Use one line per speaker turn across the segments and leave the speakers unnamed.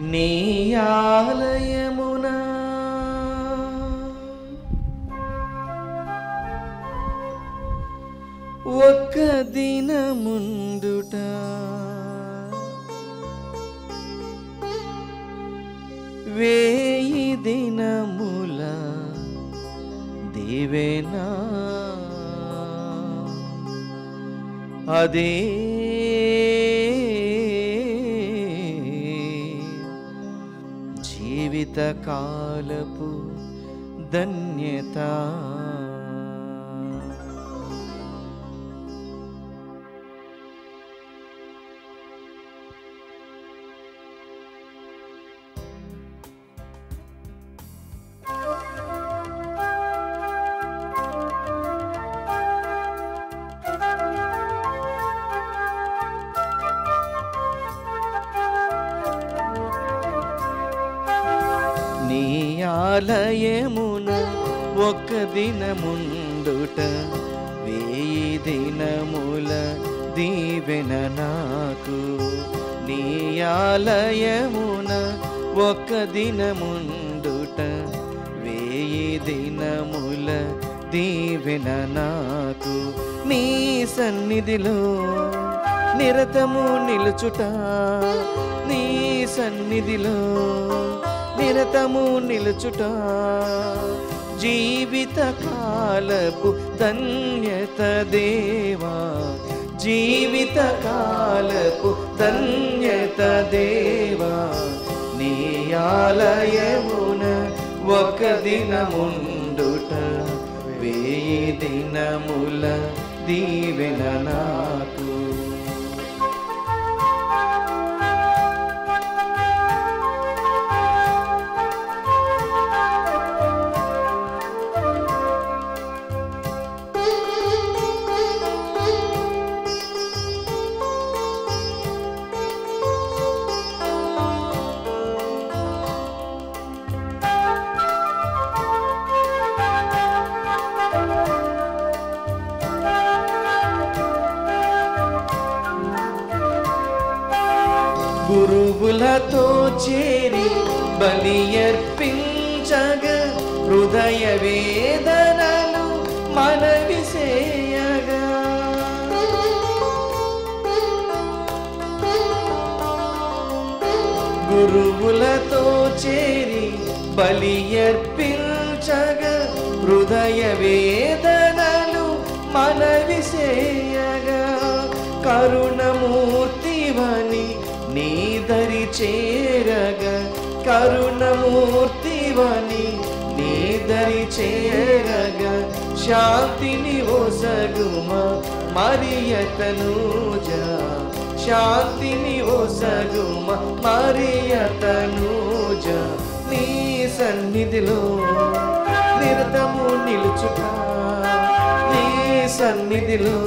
నీ ఆలయమున. ఒక్క దినముందుట వేయి దినముల దివేనా. అదే कालपुधन्यता దినముందుట వేయి దినముల దీవెన నాకు. నీ ఆలయమున ఒక దినముందుట వేయి దినముల దీవెన నాకు. నీ సన్నిధిలో నిరతము నిలుచుట నీ సన్నిధిలో నిరతము నిలుచుట. జీవిత కాలపు ధన్యత దేవా. జీవిత కాలపు ధన్యత దేవా. నీ ఆలయమున ఒక దినముండుట వేయి దినముల దీవెన నాకు. గురువులతో చేరి బలియర్పించగ హృదయ వేదనలు మనవి చేయగా గురువులతో చేరి బలియర్పించగ హృదయ వేదనలు మనవి చేయగా కరుణమూర్తివని నీ దరి చేరగ కరుణమూర్తివని నీ దరి చేరగ శాంతిని ఒసగుమ మరియతనూజా శాంతిని ఒసగుమ మరియతనూజ నీ సన్నిధిలో నిరతము నిలుచుట. నీ సన్నిధిలో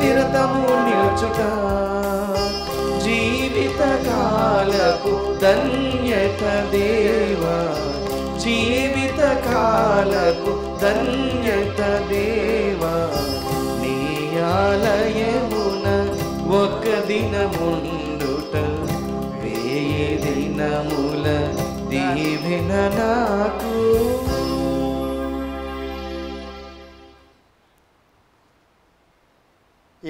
నిరతము నిలుచుట. జీవిత ధన్యత దేవా. జీవిత కాలపు ధన్యత దేవా. నీ ఆలయమున ఒక దినముండుట వేయి దినముల దీవెన నాకు.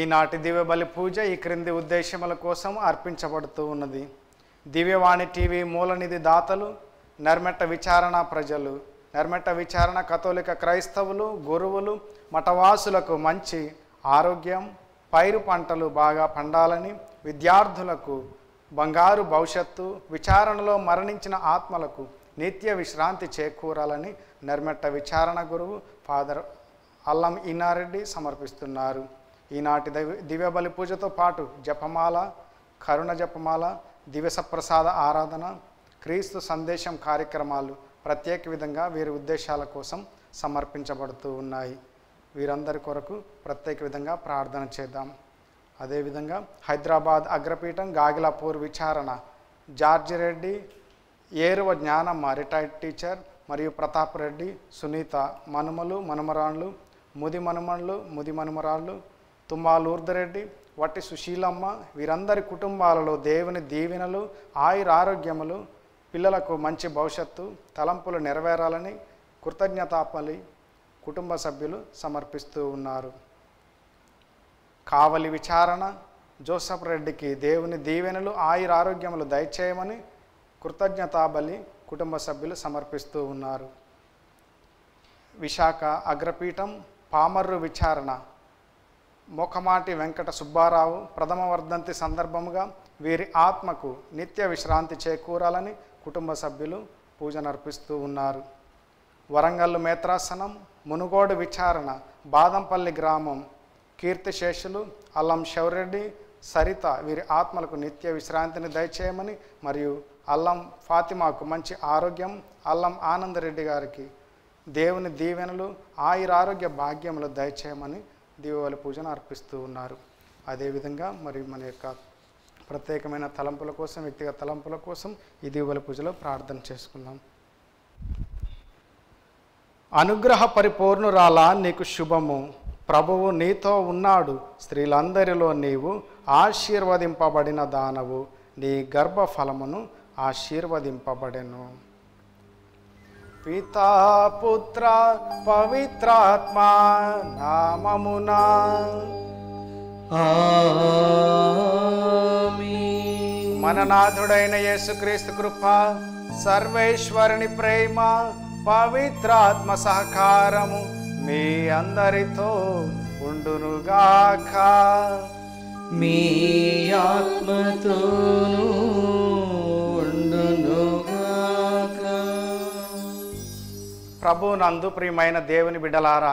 ఈనాటి దివ్య బలి పూజ ఈ క్రింది ఉద్దేశముల కోసం అర్పించబడుతూ ఉన్నది. దివ్యవాణి టీవీ మూలనిధి దాతలు నర్మెట్ట విచారణ ప్రజలు నర్మెట్ట విచారణ కథోలిక క్రైస్తవులు గురువులు మఠవాసులకు మంచి ఆరోగ్యం పైరు పంటలు బాగా పండాలని విద్యార్థులకు బంగారు భవిష్యత్తు విచారణలో మరణించిన ఆత్మలకు నిత్య విశ్రాంతి చేకూరాలని నర్మెట్ట విచారణ గురువు ఫాదర్ అల్లం ఇన్నారెడ్డి సమర్పిస్తున్నారు. ఈనాటి దివ్య బలి పూజతో పాటు జపమాల కరుణ జపమాల దివ్యసప్రసాద ఆరాధన క్రీస్తు సందేశం కార్యక్రమాలు ప్రత్యేక విధంగా వీరి ఉద్దేశాల కోసం సమర్పించబడుతూ ఉన్నాయి. వీరందరి కొరకు ప్రత్యేక విధంగా ప్రార్థన చేద్దాం. అదేవిధంగా హైదరాబాద్ అగ్రపీఠం గాగిలాపూర్ విచారణ George Reddy Yeruva Gnanamma retired teacher మరియు ప్రతాప్ రెడ్డి సునీత మనుమలు మనుమరాన్లు ముది మనుమన్లు ముది మనుమరాళ్ళు తుమ్మాలూర్దరెడ్డి వట్టి సుశీలమ్మ వీరందరి కుటుంబాలలో దేవుని దీవెనలు ఆయుర ఆరోగ్యములు పిల్లలకు మంచి భవిష్యత్తు తలంపులు నెరవేరాలని కృతజ్ఞతాపలి కుటుంబ సభ్యులు సమర్పిస్తూ ఉన్నారు. కావలి విచారణ జోసఫ్ రెడ్డికి దేవుని దీవెనలు ఆయుర ఆరోగ్యములు దయచేయమని కృతజ్ఞతాబలి కుటుంబ సభ్యులు సమర్పిస్తూ ఉన్నారు. విశాఖ అగ్రపీఠం పామర్రు విచారణ. ముఖమాటి వెంకట సుబ్బారావు ప్రథమ వర్ధంతి సందర్భముగా వీరి ఆత్మకు నిత్య విశ్రాంతి చేకూరాలని కుటుంబ సభ్యులు పూజ నర్పిస్తూ ఉన్నారు. వరంగల్ మేత్రాసనం మునుగోడు విచారణ బాదంపల్లి గ్రామం కీర్తిశేషులు అల్లం శౌరెడ్డి సరిత వీరి ఆత్మలకు నిత్య విశ్రాంతిని దయచేయమని మరియు అల్లం ఫాతిమాకు మంచి ఆరోగ్యం అల్లం ఆనందరెడ్డి గారికి దేవుని దీవెనలు ఆయురారోగ్య భాగ్యములు దయచేయమని దీపావళి పూజను అర్పిస్తూ ఉన్నారు. అదేవిధంగా మరి మన యొక్క ప్రత్యేకమైన తలంపుల కోసం వ్యక్తిగత తలంపుల కోసం ఈ దీపావళి పూజలో ప్రార్థన చేసుకుందాం. అనుగ్రహ పరిపూర్ణురాలా నీకు శుభము. ప్రభువు నీతో ఉన్నాడు. స్త్రీలందరిలో నీవు ఆశీర్వదింపబడిన దానవు. నీ గర్భఫలమును ఆశీర్వదింపబడెను. పితా పుత్ర పవిత్రాత్మ నామమునా. మననాథుడైన యేసుక్రీస్తు కృప సర్వేశ్వరుని ప్రేమ పవిత్రాత్మ సహకారము మీ అందరితో ఉండునుగాక
మీ ఆత్మతోనూ
ప్రభు నందు ప్రియమైన దేవుని బిడ్డలారా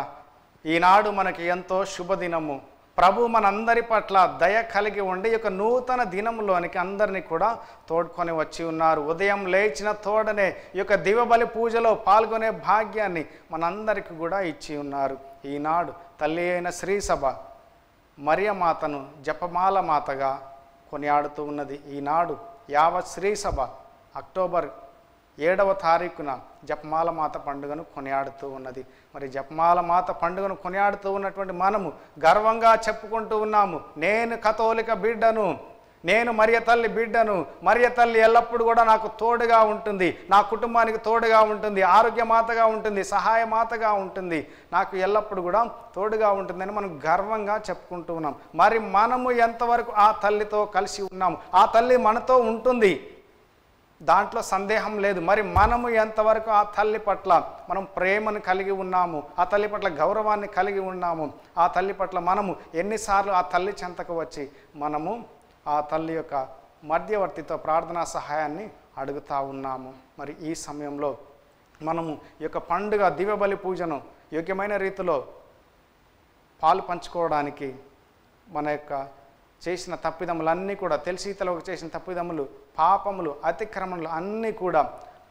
ఈనాడు మనకి ఎంతో శుభదినము. ప్రభు మనందరి పట్ల దయ కలిగి ఉండి యొక్క నూతన దినములోనికి అందరినీ కూడా తోడ్కొని వచ్చి ఉన్నారు. ఉదయం లేచిన తోడనే ఈ యొక్క దివబలి పూజలో పాల్గొనే భాగ్యాన్ని మనందరికి కూడా ఇచ్చి ఉన్నారు. ఈనాడు తల్లి అయిన శ్రీసభ మరియమాతను జపమాల మాతగా కొనియాడుతూ ఉన్నది. ఈనాడు యావత్ శ్రీసభ అక్టోబర్ ఏడవ తారీఖున జపమాల మాత పండుగను కొనియాడుతూ ఉన్నది. మరి జపమాల మాత పండుగను కొనియాడుతూ ఉన్నటువంటి మనము గర్వంగా చెప్పుకుంటూ ఉన్నాము. నేను కథోలిక బిడ్డను నేను మరియ తల్లి బిడ్డను మరియ తల్లి ఎల్లప్పుడూ కూడా నాకు తోడుగా ఉంటుంది. నా కుటుంబానికి తోడుగా ఉంటుంది. ఆరోగ్య మాతగా ఉంటుంది. సహాయ మాతగా ఉంటుంది. నాకు ఎల్లప్పుడు కూడా తోడుగా ఉంటుందని మనం గర్వంగా చెప్పుకుంటూ ఉన్నాం. మరి మనము ఎంతవరకు ఆ తల్లితో కలిసి ఉన్నాము? ఆ తల్లి మనతో ఉంటుంది. దాంట్లో సందేహం లేదు. మరి మనము ఎంతవరకు ఆ తల్లి పట్ల మనం ప్రేమను కలిగి ఉన్నాము ఆ తల్లి పట్ల గౌరవాన్ని కలిగి ఉన్నాము ఆ తల్లి పట్ల మనము ఎన్నిసార్లు ఆ తల్లి చెంతకు వచ్చి మనము ఆ తల్లి యొక్క మధ్యవర్తితో ప్రార్థనా సహాయాన్ని అడుగుతా ఉన్నాము. మరి ఈ సమయంలో మనము ఈ యొక్క పండుగ దివ్యబలి పూజను యోగ్యమైన రీతిలో పాలు పంచుకోవడానికి మన యొక్క చేసిన తప్పిదములన్నీ కూడా తెలిసి తెలవక చేసిన తప్పిదములు పాపములు అతిక్రమణలు అన్నీ కూడా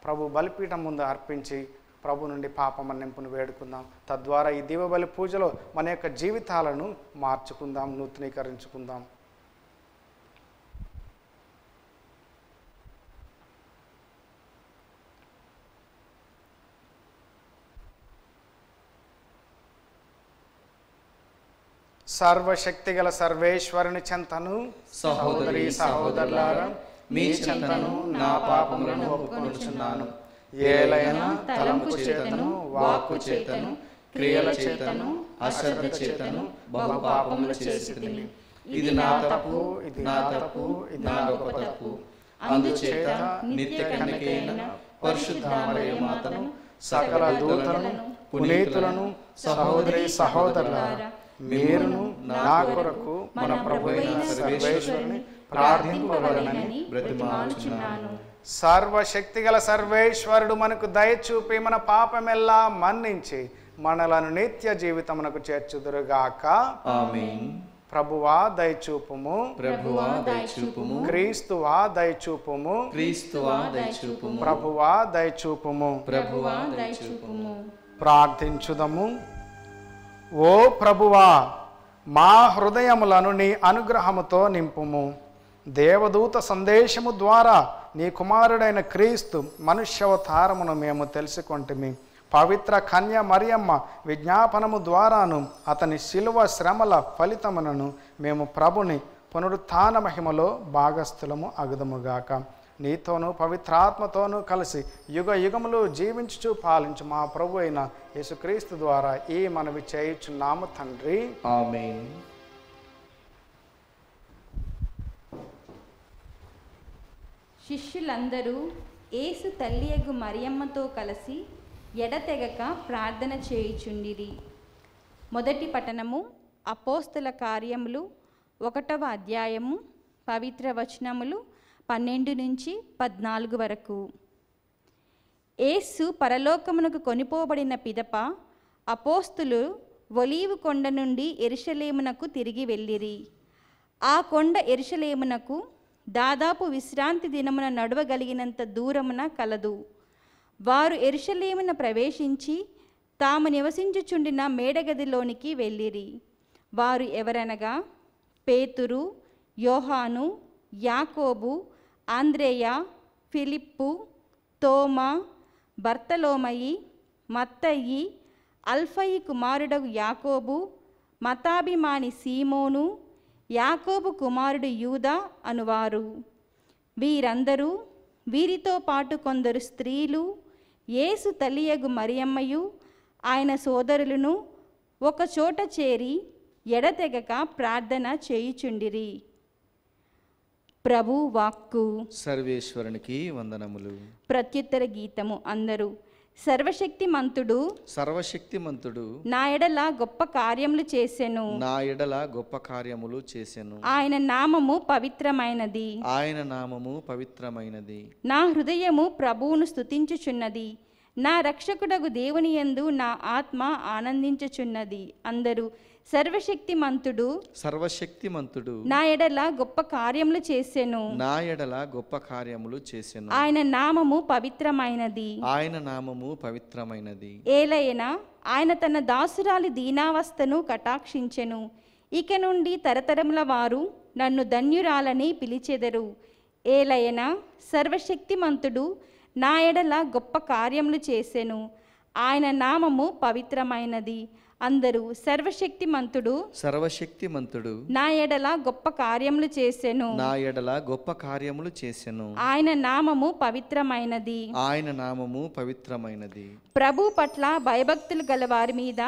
ప్రభు బలిపీఠం ముందు అర్పించి ప్రభు నుండి పాప నింపును వేడుకుందాం. తద్వారా ఈ దీవబలి పూజలో మన యొక్క జీవితాలను మార్చుకుందాం నూతనీకరించుకుందాం. సర్వశక్తిగల సర్వేశ్వరుని చెంతను
సహోదరి సహోదరులారా మీ చింతను నా పాపములను ఒప్పుకొనుచున్నాను. ఏలైనా తలంపు చేతను వాక్కు చేతను క్రియల చేతను అశ్రద్ధ చేతను బహు పాపములు చేసింది ఇది నా తప్పు ఇది నా తప్పు ఇది నా గొప్ప తప్పు. అందుచేత నిత్య కనికైన పరిశుద్ధ మాతను
సకల దూతలను పునీతులను సహోదరి సహోదరులను మీరును నా కొరకు మన ప్రభు అయిన సర్వేశ్వరుని ప్రార్థింపవలనని
బ్రతిమాలుచున్నాను
సర్వశక్తిగల సర్వేశ్వరుడు మనకు దయచూపి మన పాపమెల్లా మన్నించి మనలను నిత్య జీవితమునకు చేర్చుదురుగాక.
ఆమేన్.
ప్రభువా దయచూపుము
ప్రభువా దయచూపుము
క్రీస్తువా దయచూపుము
క్రీస్తువా దయచూపుము
ప్రభువా దయచూపుము
ప్రభువా దయచూపుము
ప్రార్థించుదము. ఓ ప్రభువా మా హృదయములను నీ అనుగ్రహముతో నింపుము. దేవదూత సందేశము ద్వారా నీ కుమారుడైన క్రీస్తు మనుష్యవతారమును మేము తెలుసుకొంటిమి. పవిత్ర కన్య మరియమ్మ విజ్ఞాపనము ద్వారాను అతని శిలువ శ్రమల ఫలితమునను మేము ప్రభుని పునరుత్థాన మహిమలో భాగస్థులము అగుదముగాక. నీతోనూ పవిత్రాత్మతోనూ కలిసి యుగ యుగములు జీవించుచు పాలించు మా ప్రభు అయిన యేసుక్రీస్తు ద్వారా ఈ మనవి చేయుచున్నాము తండ్రి.
ఆమె
శిష్యులందరూ ఏసు తల్లియగు మరియమ్మతో కలిసి ఎడతెగక ప్రార్థన చేయుచుండిరి. మొదటి పఠనము అపోస్తల కార్యములు ఒకటవ అధ్యాయము పవిత్ర వచనములు పన్నెండు నుంచి పద్నాలుగు వరకు. ఏసు పరలోకమునకు కొనిపోబడిన పిదప అపోస్తులు ఒలీవు కొండ నుండి ఎరుషలేమునకు తిరిగి వెళ్ళిరి. ఆ కొండ ఎరుషలేమునకు దాదాపు విశ్రాంతి దినమున నడవగలిగినంత దూరమున కలదు. వారు ఎరుషలేమున ప్రవేశించి తాము నివసించుచుండిన మేడగదిలోనికి వెళ్ళిరి. వారు ఎవరనగా? పేతురు యోహాను యాకోబు ఆంద్రేయ ఫిలిప్పు తోమా బర్తలోమయి మత్తయి అల్ఫయి కుమారుడగు యాకోబు మతాభిమాని సీమోను యాకోబు కుమారుడు యూదా అనువారు. వీరందరూ వీరితో పాటు కొందరు స్త్రీలు యేసు తల్లియగు మరియమ్మయు ఆయన సోదరులను ఒకచోట చేరి ఎడతెగక ప్రార్థన చేయుచుండిరి. ప్రభు వాక్కు.
సర్వేశ్వరునికి వందనములు.
ప్రత్యుత్తర గీతము అందరూ. సర్వశక్తిమంతుడు
సర్వశక్తిమంతుడు
నా ఎడల గొప్ప కార్యములు చేసెను.
నా ఎడల గొప్ప కార్యములు చేసెను.
ఆయన నామము పవిత్రమైనది.
ఆయన నామము పవిత్రమైనది.
నా హృదయము ప్రభువును స్తుతించుచున్నది. నా రక్షకుడగు దేవుని యందు నా ఆత్మ ఆనందించుచున్నది. అందరూ సర్వశక్తిమంతుడు
సర్వశక్తిమంతుడు.
నా ఎడల గొప్ప కార్యములు చేసెను.
నా ఎడల గొప్ప కార్యములు చేసెను.
ఆయన నామము పవిత్రమైనది.
ఆయన నామము పవిత్రమైనది.
ఏలైనా ఆయన తన దాసురాలి దీనావస్థను కటాక్షించెను. ఇక నుండి తరతరముల వారు నన్ను ధన్యురాలని పిలిచెదరు. ఏలయన సర్వశక్తిమంతుడు నా ఎడల గొప్ప కార్యములు చేసెను. ఆయన నామము పవిత్రమైనది. అందరూ సర్వశక్తిమంతుడు.
సర్వశక్తిమంతుడు.
నా ఎడల గొప్ప కార్యములు చేసెను.
నా ఎడల గొప్ప కార్యములు చేసెను.
ఆయన నామము పవిత్రమైనది.
ఆయన నామము పవిత్రమైనది.
ప్రభు పట్ల భయభక్తులు గల వారి మీద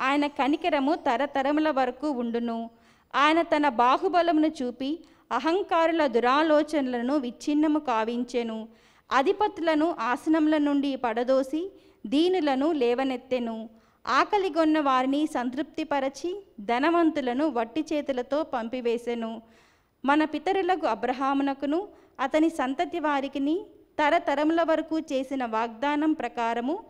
ఆయన కనికరము తరతరముల వరకు ఉండును. ఆయన తన బాహుబలమును చూపి అహంకారుల దురాలోచనలను విచ్ఛిన్నము కావించెను. అధిపతులను ఆసనంల నుండి పడదోసి దీనులను లేవనెత్తెను. ఆకలిగొన్న వారిని సంతృప్తిపరచి ధనవంతులను వట్టి చేతులతో పంపివేసెను. మన పితరులకు అబ్రహామునకును అతని సంతతి వారికిని తరతరముల వరకు చేసిన వాగ్దానం ప్రకారము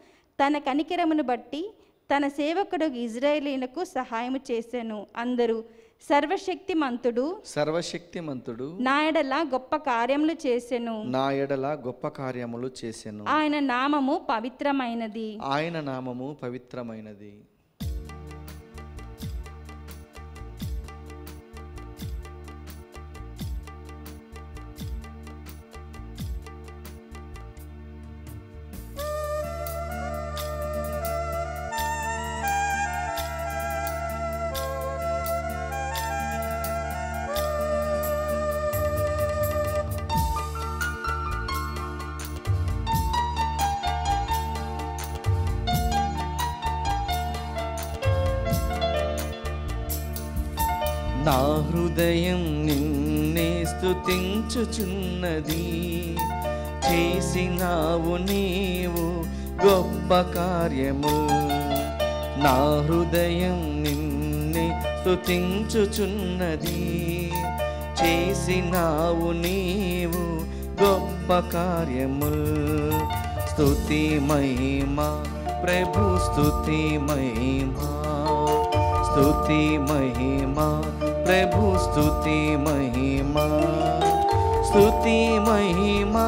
తన కనికిరమును బట్టి తన సేవకుడు ఇజ్రాయేలీలకు సహాయము చేసెను. అందరూ సర్వశక్తిమంతుడు
సర్వశక్తిమంతుడు
నా ఎడల గొప్ప కార్యములు చేసెను.
నా ఎడల గొప్ప కార్యములు చేసెను.
ఆయన నామము పవిత్రమైనది.
ఆయన నామము పవిత్రమైనది. నా హృదయం నిన్నే స్తుతించుచున్నది. చేసినావు నీవు గొప్ప కార్యము. నా హృదయం నిన్నే స్తుతించుచున్నది. చేసినావు నీవు గొప్ప కార్యము. స్తుతి మహిమా ప్రభు స్తుతి మహిమా. స్తుతి మహిమా ప్రభు స్తుతి మహిమా స్తుతి మహిమా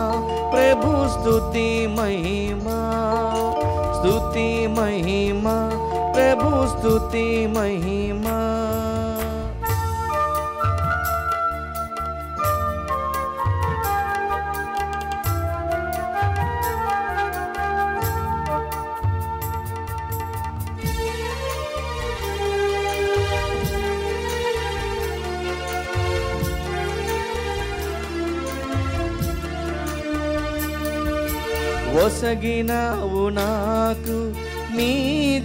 ప్రభు స్తుతి మహిమా స్తుతి మహిమా ప్రభు స్తుతి మహిమా ఒసగినావు నాకు నీ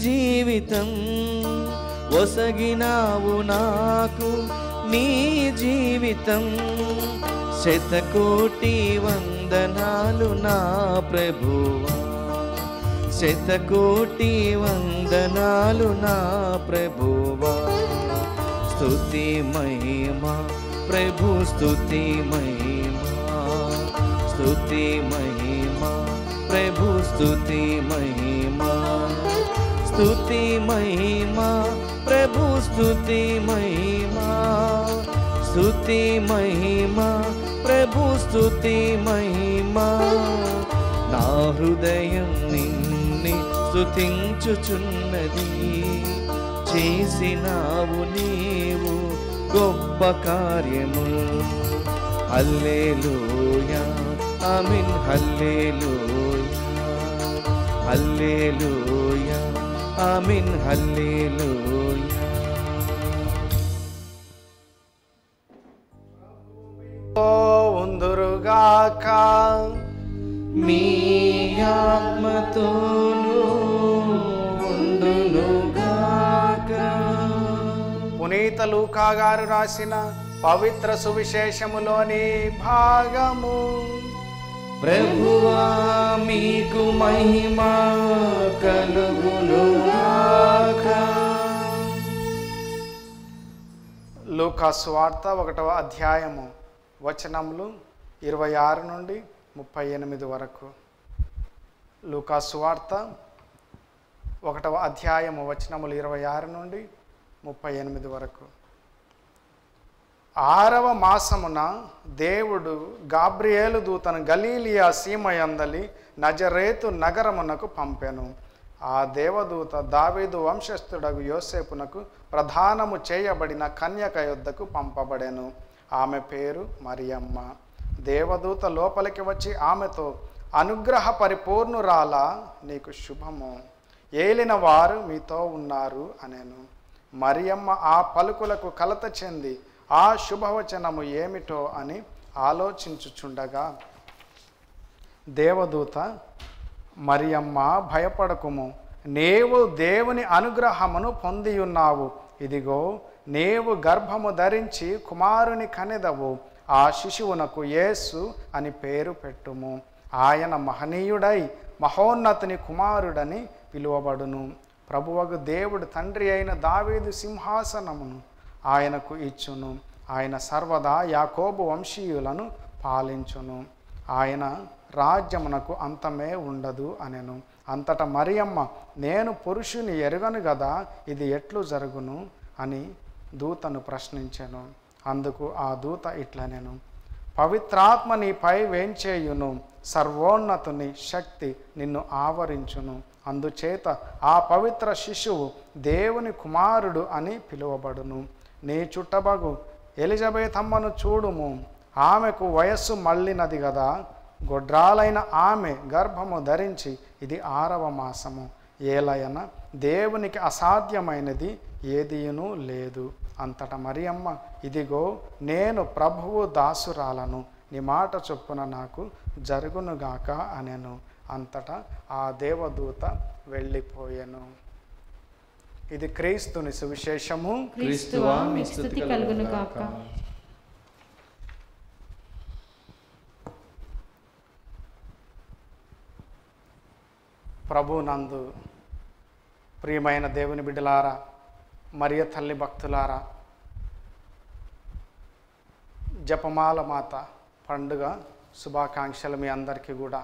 జీవితం. ఒసగినావు నాకు నీ జీవితం. శతకోటి వందనాలు నా ప్రభువా శతకోటి వందనాలు నా ప్రభువా స్తుతి మహిమా ప్రభు స్తుతి మహిమా స్తుతి మహిమా. ప్రభు స్తుతి మహిమా. స్తుతి మహిమా ప్రభు స్తుతి మహిమా. స్తుతి మహిమా ప్రభు స్తుతి మహిమా. నా హృదయం నిన్ని స్తుతించుచున్నది. చేసినావు నీవు గొప్ప కార్యము హల్లేలూయా. ఆమీన్. హల్లేలు హల్లేలూయా. ఆమీన్ హల్లేలూయా.
ఓ ఉందురుగాక
మీ ఆత్మతోను ఉండునుగాక.
పునీత లూకా గారు రాసిన పవిత్ర సువిశేషములోని భాగము
ప్రభువా మీకు మహిమ కలుగును
లూకాసు వార్త ఒకటవ అధ్యాయము వచనములు ఇరవై ఆరు నుండి ముప్పై ఎనిమిది వరకు. లూకాసు వార్త ఒకటవ అధ్యాయము వచనములు ఇరవై ఆరు నుండి ముప్పై ఎనిమిది వరకు. ఆరవ మాసమున దేవుడు గాబ్రియేలు దూతను గలీలియా సీమయందలి నజరేతు నగరమునకు పంపెను. ఆ దేవదూత దావీదు వంశస్థుడగు యోసేపునకు ప్రధానము చేయబడిన కన్యక యొద్దకు పంపబడెను. ఆమె పేరు మరియమ్మ. దేవదూత లోపలికి వచ్చి ఆమెతో అనుగ్రహ పరిపూర్ణురాలా నీకు శుభము. ఏలిన వారు మీతో ఉన్నారు అనెను. మరియమ్మ ఆ పలుకులకు కలత చెంది ఆ శుభవచనము ఏమిటో అని ఆలోచించుచుండగా దేవదూత మరియమ్మ భయపడకుము. నీవు దేవుని అనుగ్రహమును పొందియున్నావు. ఇదిగో నీవు గర్భము ధరించి కుమారుని కనెదవు. ఆ శిశువునకు యేసు అని పేరు పెట్టుము. ఆయన మహనీయుడై మహోన్నతుని కుమారుడని పిలువబడును. ప్రభువకు దేవుడు తండ్రి అయిన దావేదు సింహాసనమును ఆయనకు ఇచ్చును. ఆయన సర్వదా యాకోబు వంశీయులను పాలించును. ఆయన రాజ్యమునకు అంతమే ఉండదు అనెను. అంతటా మరియమ్మ నేను పురుషుని ఎరుగను గదా ఇది ఎట్లు జరుగును? అని దూతను ప్రశ్నించాను. అందుకు ఆ దూత ఇట్లనెను పవిత్రాత్మ నీపై వేంచేయును. సర్వోన్నతుని శక్తి నిన్ను ఆవరించును. అందుచేత ఆ పవిత్ర శిశువు దేవుని కుమారుడు అని పిలువబడును. నీ చుట్టబగు ఎలిజబెతమ్మను చూడుము. ఆమెకు వయస్సు మళ్ళినది కదా గొడ్రాలైన ఆమె గర్భము ధరించి ఇది ఆరవ మాసము. ఏలయన దేవునికి అసాధ్యమైనది ఏదియును లేదు. అంతట మరియమ్మ ఇదిగో నేను ప్రభువు దాసురాలను. నీ మాట చొప్పున నాకు జరుగునుగాక అనెను. అంతటా ఆ దేవదూత వెళ్ళిపోయెను. ఇది క్రీస్తుని సువిశేషము.
క్రీస్తువా మీ స్థుతి కలుగును గాక.
ప్రభునందు ప్రియమైన దేవుని బిడ్డలారా మరియ తల్లి భక్తులారా జపమాల మాత పండుగ శుభాకాంక్షలు మీ అందరికీ కూడా.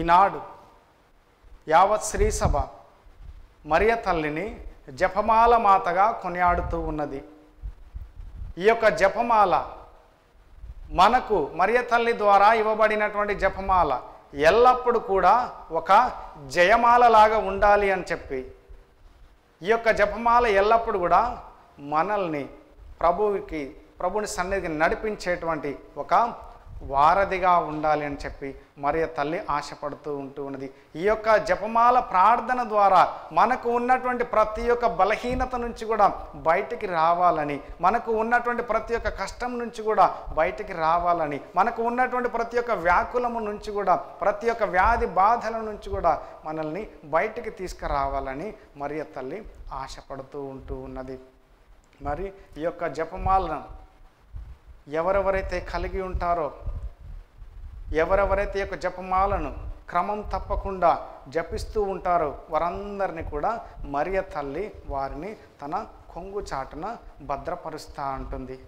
ఈనాడు యావత్ శ్రీ సభ మరియ తల్లిని జపమాల మాతగా కొనియాడుతూ ఉన్నది. ఈ యొక్క జపమాల మనకు మరియ తల్లి ద్వారా ఇవ్వబడినటువంటి జపమాల ఎల్లప్పుడూ కూడా ఒక జయమాల లాగా ఉండాలి అని చెప్పి ఈ యొక్క జపమాల ఎల్లప్పుడు కూడా మనల్ని ప్రభువుకి ప్రభుని సన్నిధికి నడిపించేటువంటి ఒక వారధిగా ఉండాలి అని చెప్పి మరియ తల్లి ఆశపడుతూ ఉంటూ ఉన్నది. ఈ యొక్క జపమాల ప్రార్థన ద్వారా మనకు ఉన్నటువంటి ప్రతి ఒక్క బలహీనత నుంచి కూడా బయటికి రావాలని మనకు ఉన్నటువంటి ప్రతి ఒక్క కష్టం నుంచి కూడా బయటికి రావాలని మనకు ఉన్నటువంటి ప్రతి ఒక్క వ్యాకులము నుంచి కూడా ప్రతి ఒక్క వ్యాధి బాధల నుంచి కూడా మనల్ని బయటికి తీసుకురావాలని మరియ తల్లి ఆశపడుతూ ఉంటూ ఉన్నది. మరి ఈ యొక్క జపమాలను ఎవరెవరైతే కలిగి ఉంటారో ఎవరెవరైతే యొక్క జపమాలను క్రమం తప్పకుండా జపిస్తూ ఉంటారో వారందరినీ కూడా మరియ తల్లి వారిని తన కొంగు చాటున భద్రపరుస్తూ ఉంటుంది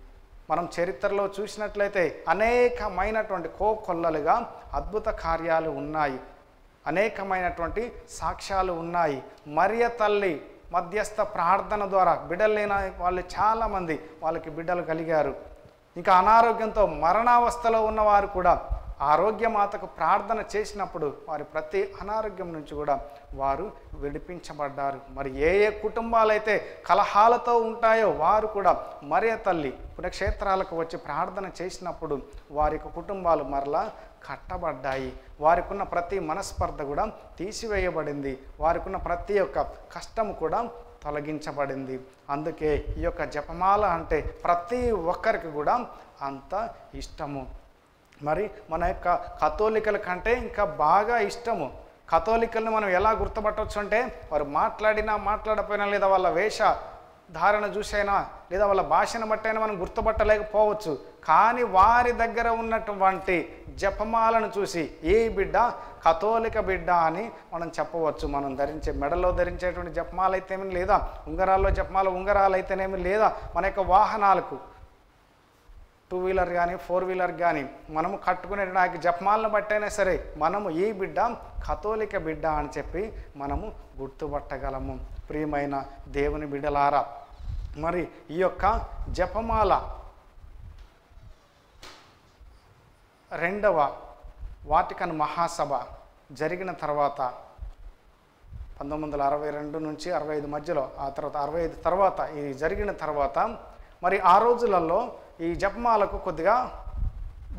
మనం చరిత్రలో చూసినట్లయితే అనేకమైనటువంటి కోకొల్లలుగా అద్భుత కార్యాలు ఉన్నాయి. అనేకమైనటువంటి సాక్ష్యాలు ఉన్నాయి. మరియ తల్లి మధ్యస్థ ప్రార్థన ద్వారా బిడ్డలు లేని వాళ్ళు చాలామంది వాళ్ళకి బిడ్డలు కలిగారు. ఇంకా అనారోగ్యంతో మరణావస్థలో ఉన్నవారు కూడా ఆరోగ్యమాతకు ప్రార్థన చేసినప్పుడు వారి ప్రతి అనారోగ్యం నుంచి కూడా వారు విడిపించబడ్డారు. మరి ఏ ఏ కుటుంబాలైతే కలహాలతో ఉంటాయో వారు కూడా మరియ తల్లి పుణ్యక్షేత్రాలకు వచ్చి ప్రార్థన చేసినప్పుడు వారి యొక్క కుటుంబాలు మరలా కట్టబడ్డాయి. వారికున్న ప్రతి మనస్పర్ధ కూడా తీసివేయబడింది. వారికున్న ప్రతి ఒక్క కష్టము కూడా తొలగించబడింది. అందుకే ఈ యొక్క జపమాల అంటే ప్రతి ఒక్కరికి కూడా అంత ఇష్టము. మరి మన యొక్క కథోలికల కంటే ఇంకా బాగా ఇష్టము. కథోలికల్ని మనం ఎలా గుర్తుపట్టవచ్చు అంటే వారు మాట్లాడినా మాట్లాడపోయినా లేదా వాళ్ళ వేష ధారణ చూసైనా లేదా వాళ్ళ భాషను బట్టైనా మనం గుర్తుపట్టలేకపోవచ్చు. కానీ వారి దగ్గర ఉన్నటువంటి జపమాలను చూసి ఏ బిడ్డ కథోలిక బిడ్డ అని మనం చెప్పవచ్చు. మనం ధరించే మెడలో ధరించేటువంటి జపమాలు అయితేనేమి లేదా ఉంగరాల్లో జపమాల ఉంగరాలు అయితేనేమి లేదా మన యొక్క వాహనాలకు టూ వీలర్ కానీ ఫోర్ వీలర్ కానీ మనము కట్టుకునే నాకు జపమాలను బట్టైనా సరే మనము ఈ బిడ్డ కథోలిక బిడ్డ అని చెప్పి మనము గుర్తుపట్టగలము. ప్రియమైన దేవుని బిడ్డలారా మరి ఈ యొక్క జపమాల రెండవ వాటికన్ మహాసభ జరిగిన తర్వాత పంతొమ్మిది వందల అరవై రెండు నుంచి అరవై ఐదు మధ్యలో ఆ తర్వాత అరవై ఐదు తర్వాత ఇది జరిగిన తర్వాత మరి ఆ రోజులలో ఈ జపమాలకు కొద్దిగా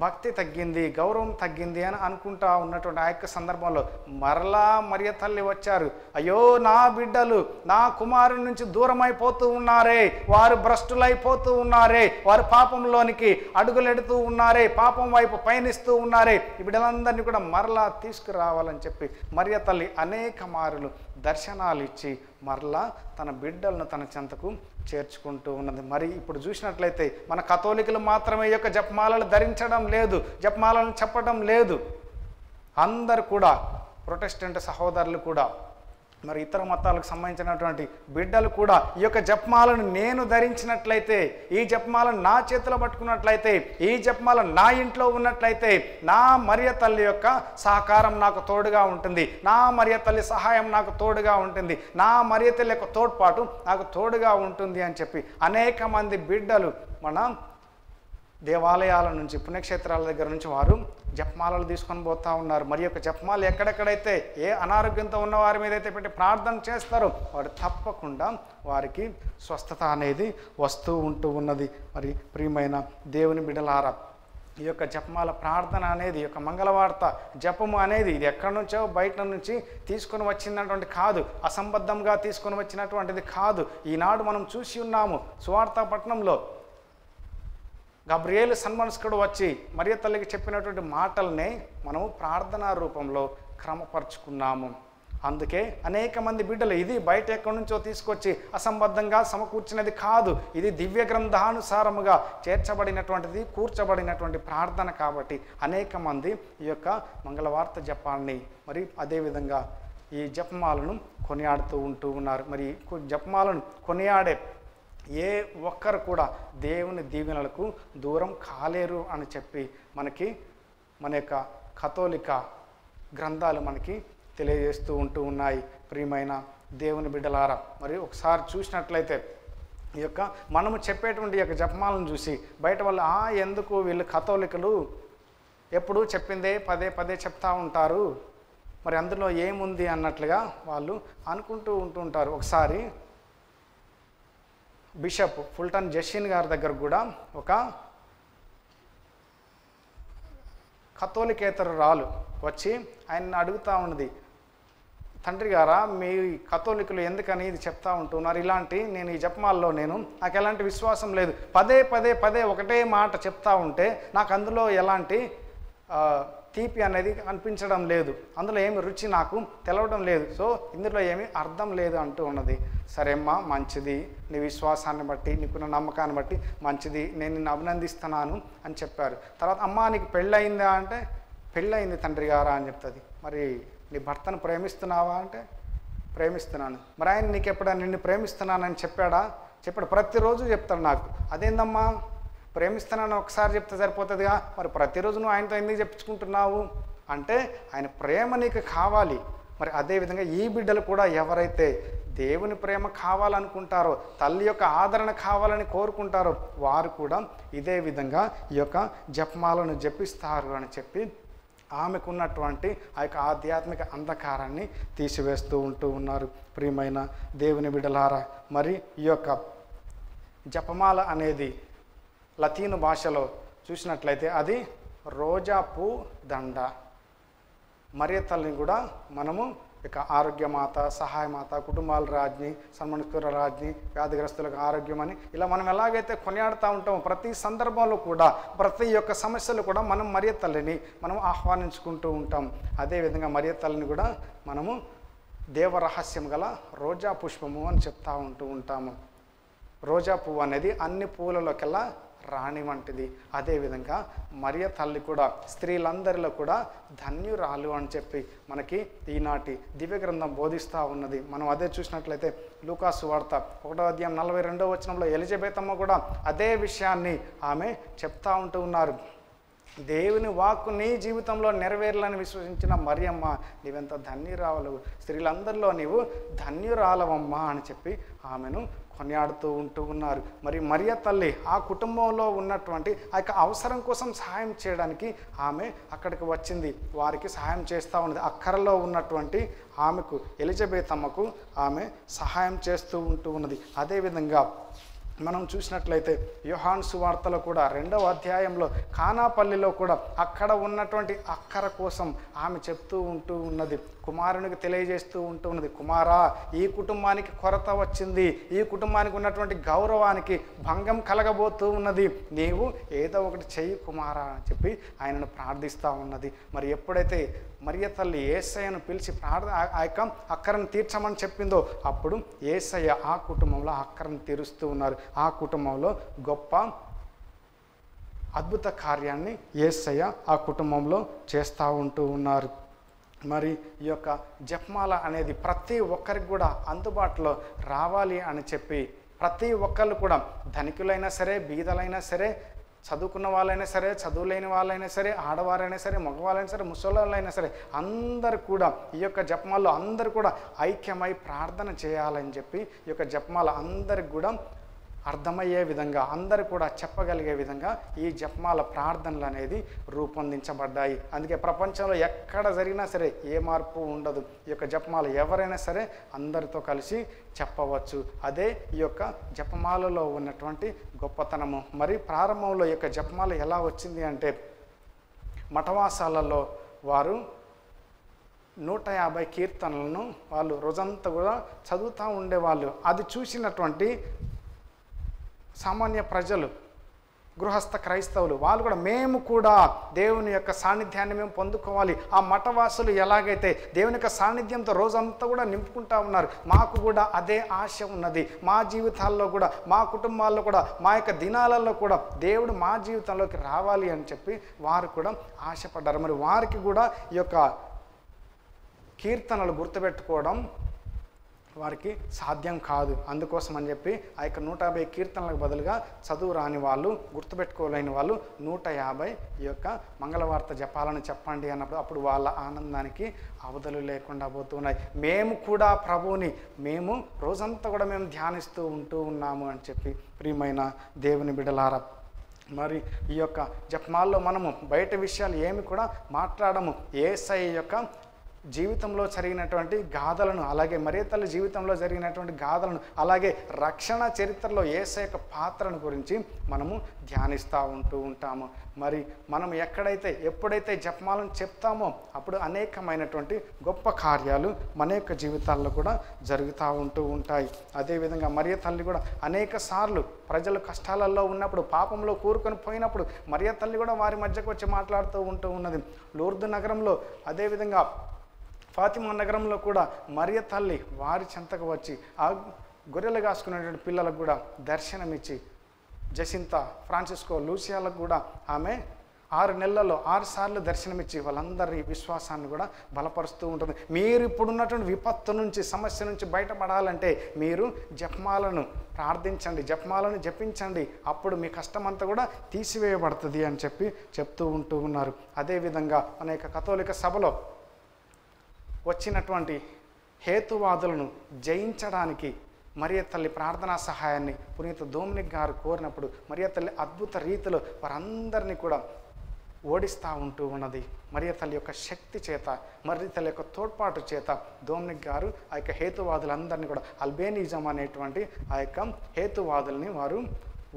భక్తి తగ్గింది గౌరవం తగ్గింది అని అనుకుంటా ఉన్నటువంటి ఆ యొక్క సందర్భంలో మరలా మరియ తల్లి వచ్చారు. అయ్యో నా బిడ్డలు నా కుమారుని నుంచి దూరమైపోతూ ఉన్నారే వారు భ్రష్టులైపోతూ ఉన్నారే వారు పాపంలోనికి అడుగులెడుతూ ఉన్నారే పాపం వైపు పయనిస్తూ ఉన్నారే. ఈ బిడ్డలందరినీ కూడా మరలా తీసుకురావాలని చెప్పి మరియ తల్లి అనేక మారులు దర్శనాలు ఇచ్చి మరలా తన బిడ్డలను తన చెంతకు చేర్చుకుంటూ ఉన్నది. మరి ఇప్పుడు చూసినట్లయితే మన కథోలికలు మాత్రమే యొక్క జపమాలలు ధరించడం లేదు జపమాలను చెప్పడం లేదు. అందరు కూడా ప్రొటెస్టెంట్ సహోదరులు కూడా మరి ఇతర మతాలకు సంబంధించినటువంటి బిడ్డలు కూడా ఈ యొక్క జపమాలను నేను ధరించినట్లయితే ఈ జపమాలను నా చేతిలో పట్టుకున్నట్లయితే ఈ జపమాల నా ఇంట్లో ఉన్నట్లయితే నా మరియ తల్లి యొక్క సహకారం నాకు తోడుగా ఉంటుంది. నా మరియ తల్లి సహాయం నాకు తోడుగా ఉంటుంది. నా మరియ తల్లి యొక్క తోడ్పాటు నాకు తోడుగా ఉంటుంది అని చెప్పి అనేక మంది బిడ్డలు మన దేవాలయాల నుంచి పుణ్యక్షేత్రాల దగ్గర నుంచి వారు జపమాలలు తీసుకొని పోతా ఉన్నారు. మరి యొక్క జపమాలు ఎక్కడెక్కడైతే ఏ అనారోగ్యంతో ఉన్న వారి మీద అయితే పెట్టి ప్రార్థన చేస్తారో వారు తప్పకుండా వారికి స్వస్థత అనేది వస్తూ ఉంటూ ఉన్నది. మరి ప్రియమైన దేవుని బిడలారా ఈ యొక్క జపమాల ప్రార్థన అనేది ఈ యొక్క మంగళవార్త జపము అనేది ఇది ఎక్కడి నుంచో బయట నుంచి తీసుకొని వచ్చినటువంటి కాదు. అసంబద్ధంగా తీసుకొని వచ్చినటువంటిది కాదు. ఈనాడు మనం చూసి ఉన్నాము సువార్తాపట్నంలో గబ్రియేలు సన్మనస్కుడు వచ్చి మరియ తల్లికి చెప్పినటువంటి మాటల్ని మనము ప్రార్థనా రూపంలో క్రమపరుచుకున్నాము. అందుకే అనేక మంది బిడ్డలు ఇది బయట ఎక్కడి నుంచో తీసుకొచ్చి అసంబద్ధంగా సమకూర్చినది కాదు. ఇది దివ్య గ్రంథానుసారముగా చేర్చబడినటువంటిది కూర్చబడినటువంటి ప్రార్థన కాబట్టి అనేక మంది ఈ యొక్క మంగళవార్త జపాన్ని మరి అదేవిధంగా ఈ జపమాలను కొనియాడుతూ ఉంటూ ఉన్నారు. మరి జపమాలను కొనియాడే ఏ ఒక్కరు కూడా దేవుని దీవెనలకు దూరం కాలేరు అని చెప్పి మనకి మన యొక్క కథోలిక గ్రంథాలు మనకి తెలియజేస్తూ ఉంటూ ఉన్నాయి. ప్రియమైన దేవుని బిడ్డలారా మరి ఒకసారి చూసినట్లయితే ఈ యొక్క మనము చెప్పేటువంటి యొక్క జపమాలను చూసి బయట వాళ్ళు ఆ ఎందుకు వీళ్ళు కథోలికలు? ఎప్పుడు చెప్పిందే పదే పదే చెప్తా ఉంటారు. మరి అందులో ఏముంది? అన్నట్లుగా వాళ్ళు అనుకుంటూ ఉంటూ ఉంటారు. ఒకసారి బిషప్ ఫుల్టన్ జషీన్ గారి దగ్గర కూడా ఒక కథోలికేతరురాలు వచ్చి ఆయన అడుగుతా ఉన్నది తండ్రి గారా మీ కథోలికులు ఎందుకని ఇది చెప్తా ఉంటున్నారు? ఇలాంటి నేను ఈ జపమాల్లో నేను నాకు ఎలాంటి విశ్వాసం లేదు. పదే పదే పదే ఒకటే మాట చెప్తా ఉంటే నాకు అందులో ఎలాంటి తీపి అనేది అనిపించడం లేదు. అందులో ఏమి రుచి నాకు తెలవడం లేదు. సో ఇందులో ఏమి అర్థం లేదు అంటూ ఉన్నది. సరేమ్మా మంచిది. నీ విశ్వాసాన్ని బట్టి నీకున్న నమ్మకాన్ని బట్టి మంచిది. నేను నిన్ను అభినందిస్తున్నాను అని చెప్పారు. తర్వాత అమ్మా నీకు పెళ్ళయిందా అంటే పెళ్ళయింది తండ్రి గారా అని చెప్తుంది. మరి నీ భర్తను ప్రేమిస్తున్నావా అంటే ప్రేమిస్తున్నాను. మరి ఆయన నీకు ఎప్పుడైనా నిన్ను ప్రేమిస్తున్నానని చెప్పాడా? చెప్పాడు. ప్రతిరోజు చెప్తాడు నాకు. అదేందమ్మా? ప్రేమిస్తున్నాను ఒకసారి చెప్తే సరిపోతుందిగా. మరి ప్రతిరోజు నువ్వు ఆయనతో ఎందుకు చెప్పించుకుంటున్నావు? అంటే ఆయన ప్రేమ నీకు కావాలి. మరి అదేవిధంగా ఈ బిడ్డలు కూడా ఎవరైతే దేవుని ప్రేమ కావాలనుకుంటారో తల్లి యొక్క ఆదరణ కావాలని కోరుకుంటారో వారు కూడా ఇదే విధంగా ఈ యొక్క జపమాలను జపిస్తారు అని చెప్పి ఆమెకున్నటువంటి ఆ యొక్క ఆధ్యాత్మిక అంధకారాన్ని తీసివేస్తూ ఉంటూ ఉన్నారు. ప్రియమైన దేవుని బిడలారా మరి ఈ యొక్క జపమాల అనేది లతీను భాషలో చూసినట్లయితే అది రోజా పూ దండ. మరియ తల్లిని కూడా మనము ఇక ఆరోగ్యమాత సహాయమాత కుటుంబాల రాజ్ని సన్మనుకుర రాజ్ని వ్యాధిగ్రస్తులకు ఆరోగ్యం అని ఇలా మనం ఎలాగైతే కొనియాడుతూ ఉంటామో ప్రతి సందర్భంలో కూడా ప్రతి ఒక్క సమస్యలు కూడా మనం మరియ తల్లిని మనం ఆహ్వానించుకుంటూ ఉంటాం. అదేవిధంగా మరియ తల్లిని కూడా మనము దేవరహస్యం గల రోజా పుష్పము అని చెప్తూ ఉంటూ ఉంటాము. రోజా పువ్వు అనేది అన్ని పూలలోకెల్లా రాణి వంటిది. అదేవిధంగా మరియ తల్లి కూడా స్త్రీలందరిలో కూడా ధన్యురాలు అని చెప్పి మనకి ఈనాటి దివ్య గ్రంథం బోధిస్తూ ఉన్నది. మనం అదే చూసినట్లయితే లూకాసు వార్త ఒకటో అధ్యాయం నలభై రెండో వచనంలో ఎలిజబెత్ అమ్మ కూడా అదే విషయాన్ని ఆమె చెప్తా ఉంటూ ఉన్నారు. దేవుని వాక్కు నీ జీవితంలో నెరవేరాలని విశ్వసించిన మరియమ్మ నీవెంత ధన్యురాలు. స్త్రీలందరిలో నీవు ధన్యురాలవమ్మా అని చెప్పి ఆమెను కొనియాడుతూ ఉంటూ ఉన్నారు. మరి మరియ తల్లి ఆ కుటుంబంలో ఉన్నటువంటి ఆ యొక్క అవసరం కోసం సహాయం చేయడానికి ఆమె అక్కడికి వచ్చింది. వారికి సహాయం చేస్తూ ఉన్నది. అక్కరలో ఉన్నటువంటి ఆమెకు ఎలిజబెత్ అమ్మకు ఆమె సహాయం చేస్తూ ఉంటూ ఉన్నది. అదేవిధంగా మనం చూసినట్లయితే యోహాన్ సువార్తలో కూడా రెండవ అధ్యాయంలో కానాపల్లిలో కూడా అక్కడ ఉన్నటువంటి అక్కర కోసం ఆమె చెప్తూ ఉంటూ ఉన్నది. కుమారునికి తెలియజేస్తూ ఉంటూ ఉన్నది. కుమారా ఈ కుటుంబానికి కొరత వచ్చింది. ఈ కుటుంబానికి ఉన్నటువంటి గౌరవానికి భంగం కలగబోతూ ఉన్నది. నీవు ఏదో ఒకటి చెయ్యి కుమారా అని చెప్పి ఆయనను ప్రార్థిస్తూ ఉన్నది. మరి ఎప్పుడైతే మరియ తల్లి ఏసయ్యను పిలిచి ప్రార్థన ఆ- యొక్క అక్కరను తీర్చమని చెప్పిందో అప్పుడు ఏసయ్య ఆ కుటుంబంలో అక్కరను తీరుస్తూ ఉన్నారు. ఆ కుటుంబంలో గొప్ప అద్భుత కార్యాన్ని ఏసయ్య ఆ కుటుంబంలో చేస్తూ ఉంటూ ఉన్నారు. మరి ఈ యొక్క జపమాల అనేది ప్రతి ఒక్కరికి కూడా అందుబాటులో రావాలి అని చెప్పి ప్రతి ఒక్కళ్ళు కూడా ధనికులైనా సరే బీదలైనా సరే చదువుకున్న వాళ్ళైనా సరే చదువులేని వాళ్ళైనా సరే ఆడవారైనా సరే మగవాళ్ళైనా సరే ముసలాళ్ళైనా సరే అందరు కూడా ఈ యొక్క జపమాల్లో అందరు కూడా ఐక్యమై ప్రార్థన చేయాలని చెప్పి ఈ యొక్క జపమాల అందరికి కూడా అర్థమయ్యే విధంగా అందరు కూడా చెప్పగలిగే విధంగా ఈ జపమాల ప్రార్థనలు అనేది రూపొందించబడ్డాయి. అందుకే ప్రపంచంలో ఎక్కడ జరిగినా సరే ఏ మార్పు ఉండదు. ఈ యొక్క జపమాల ఎవరైనా సరే అందరితో కలిసి చెప్పవచ్చు. అదే ఈ యొక్క జపమాలలో ఉన్నటువంటి గొప్పతనము. మరి ప్రారంభంలో ఈ యొక్క జపమాల ఎలా వచ్చింది అంటే మఠవాసాలలో వారు నూట యాభై కీర్తనలను వాళ్ళు రోజంతా కూడా చదువుతూ ఉండేవాళ్ళు. అది చూసినటువంటి సామాన్య ప్రజలు గృహస్థ క్రైస్తవులు వాళ్ళు కూడా మేము కూడా దేవుని యొక్క సాన్నిధ్యాన్ని మేము పొందుకోవాలి. ఆ మఠవాసులు ఎలాగైతే దేవుని యొక్క సాన్నిధ్యంతో రోజంతా కూడా నింపుకుంటా ఉన్నారు మాకు కూడా అదే ఆశ ఉన్నది. మా జీవితాల్లో కూడా మా కుటుంబాల్లో కూడా మా యొక్క దినాలలో కూడా దేవుడు మా జీవితంలోకి రావాలి అని చెప్పి వారు కూడా ఆశపడ్డారు. మరి వారికి కూడా ఈ యొక్క కీర్తనలు గుర్తుపెట్టుకోవడం వారికి సాధ్యం కాదు. అందుకోసం అని చెప్పి ఆ యొక్క నూట యాభై కీర్తనలకు బదులుగా చదువు రాని వాళ్ళు గుర్తుపెట్టుకోలేని వాళ్ళు నూట యాభై ఈ యొక్క మంగళవార్త జపాలను చెప్పండి అన్నప్పుడు అప్పుడు వాళ్ళ ఆనందానికి అవధులు లేకుండా పోతున్నాయి మేము కూడా ప్రభువుని మేము రోజంతా కూడా మేము ధ్యానిస్తూ ఉంటూ ఉన్నాము అని చెప్పి ప్రియమైన దేవుని బిడలారా మరి ఈ యొక్క జపమాల్లో మనము బయట విషయాలు ఏమి కూడా మాట్లాడము. ఏసై యొక్క జీవితంలో జరిగినటువంటి గాథలను అలాగే మరే తల్లి జీవితంలో జరిగినటువంటి గాథలను అలాగే రక్షణ చరిత్రలో ఏసై యొక్క పాత్రను గురించి మనము ధ్యానిస్తూ ఉంటూ ఉంటాము. మరి మనం ఎక్కడైతే ఎప్పుడైతే జపమాలను చెప్తామో అప్పుడు అనేకమైనటువంటి గొప్ప కార్యాలు మన యొక్క జీవితాల్లో కూడా జరుగుతూ ఉంటూ ఉంటాయి. అదేవిధంగా మరియ తల్లి కూడా అనేక సార్లు ప్రజలు కష్టాలలో ఉన్నప్పుడు పాపంలో కూరుకొని పోయినప్పుడు మరియ తల్లి కూడా వారి మధ్యకు వచ్చి మాట్లాడుతూ ఉంటూ ఉన్నది. లూర్దు నగరంలో అదేవిధంగా ఫాతిమా నగరంలో కూడా మరియ తల్లి వారి చెంతకు వచ్చి ఆ గొర్రెలు కాసుకునేటువంటి పిల్లలకు కూడా దర్శనమిచ్చి జసింత ఫ్రాన్సిస్కో లూసియాలకు కూడా ఆమె ఆరు నెలల్లో ఆరు సార్లు దర్శనమిచ్చి వాళ్ళందరి విశ్వాసాన్ని కూడా బలపరుస్తూ ఉంటుంది. మీరు ఇప్పుడున్నటువంటి విపత్తు నుంచి సమస్య నుంచి బయటపడాలంటే మీరు జపమాలను ప్రార్థించండి జపమాలను జపించండి. అప్పుడు మీ కష్టమంతా కూడా తీసివేయబడుతుంది అని చెప్పి చెప్తూ ఉంటూ ఉన్నారు. అదేవిధంగా మన యొక్క కథోలిక సభలో వచ్చినటువంటి హేతువాదులను జయించడానికి మరియ తల్లి ప్రార్థనా సహాయాన్ని పునీత దోమినిక్ గారు కోరినప్పుడు మరియ తల్లి అద్భుత రీతిలో వారందరినీ కూడా ఓడిస్తూ ఉంటూ ఉన్నది. మరియ తల్లి యొక్క శక్తి చేత మరియ తల్లి యొక్క తోడ్పాటు చేత దోమినిక్ గారు ఆ యొక్క హేతువాదులందరినీ కూడా అల్బేనిజం అనేటువంటి ఆ యొక్క హేతువాదుల్ని వారు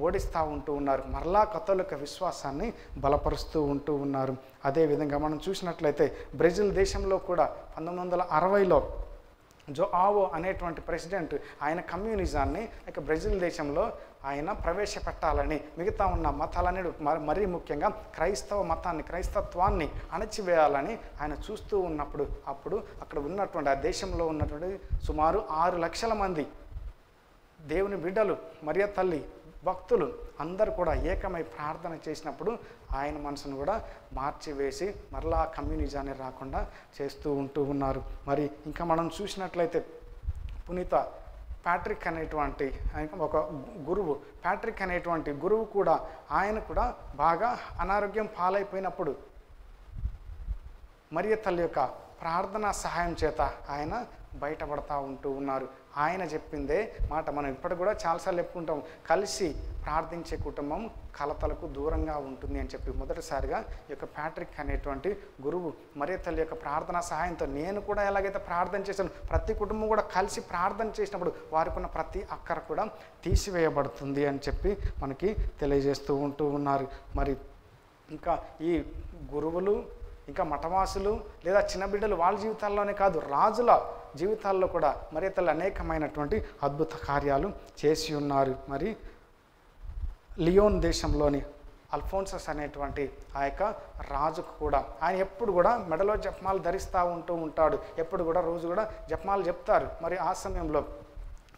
ఓడిస్తూ ఉంటూ ఉన్నారు. మరలా కథోలిక విశ్వాసాన్ని బలపరుస్తూ ఉంటూ ఉన్నారు. అదేవిధంగా మనం చూసినట్లయితే బ్రెజిల్ దేశంలో కూడా పంతొమ్మిది వందల అరవైలో జో ఆవో అనేటువంటి ప్రెసిడెంట్ ఆయన కమ్యూనిజాన్ని ఇక బ్రెజిల్ దేశంలో ఆయన ప్రవేశపెట్టాలని మిగతా ఉన్న మతాలనే మరీ ముఖ్యంగా క్రైస్తవ మతాన్ని క్రైస్తత్వాన్ని అణచివేయాలని ఆయన చూస్తూ ఉన్నప్పుడు అప్పుడు అక్కడ ఉన్నటువంటి ఆ దేశంలో ఉన్నటువంటి సుమారు ఆరు లక్షల మంది దేవుని బిడ్డలు మరియ తల్లి భక్తులు అందరు కూడా ఏకమై ప్రార్థన చేసినప్పుడు ఆయన మనసును కూడా మార్చివేసి మరలా కమ్యూనిజాన్ని రాకుండా చేస్తూ ఉంటూ ఉన్నారు. మరి ఇంకా మనం చూసినట్లయితే పునీత ప్యాట్రిక్ అనేటువంటి ఒక గురువు ప్యాట్రిక్ అనేటువంటి గురువు కూడా ఆయన కూడా బాగా అనారోగ్యం పాలైపోయినప్పుడు మరియ తల్లి యొక్క ప్రార్థనా సహాయం చేత ఆయన బయటపడతా ఉంటూ ఉన్నారు. ఆయన చెప్పిందే మాట. మనం ఇప్పటికి కూడా చాలాసార్లు చెప్పుకుంటాం కలిసి ప్రార్థించే కుటుంబం కలతలకు దూరంగా ఉంటుంది అని చెప్పి మొదటిసారిగా ఈ యొక్క ప్యాట్రిక్ అనేటువంటి గురువు మరియ తల్లి యొక్క ప్రార్థన సహాయంతో నేను కూడా ఎలాగైతే ప్రార్థన చేశాను ప్రతి కుటుంబం కూడా కలిసి ప్రార్థన చేసినప్పుడు వారికి ఉన్న ప్రతి అక్కర కూడా తీసివేయబడుతుంది అని చెప్పి మనకి తెలియజేస్తూ ఉంటూ ఉన్నారు. మరి ఇంకా ఈ గురువులు ఇంకా మఠవాసులు లేదా చిన్న బిడ్డలు వాళ్ళ జీవితాల్లోనే కాదు రాజుల జీవితాల్లో కూడా మరి ఇతరులు అనేకమైనటువంటి అద్భుత కార్యాలు చేసి ఉన్నారు. మరి లియోన్ దేశంలోని అల్ఫోన్సస్ అనేటువంటి ఆ యొక్క రాజుకు కూడా ఆయన ఎప్పుడు కూడా మెడలో జపమాలు ధరిస్తూ ఉంటూ ఉంటాడు. ఎప్పుడు కూడా రోజు కూడా జపమాలు చెప్తారు మరి ఆ సమయంలో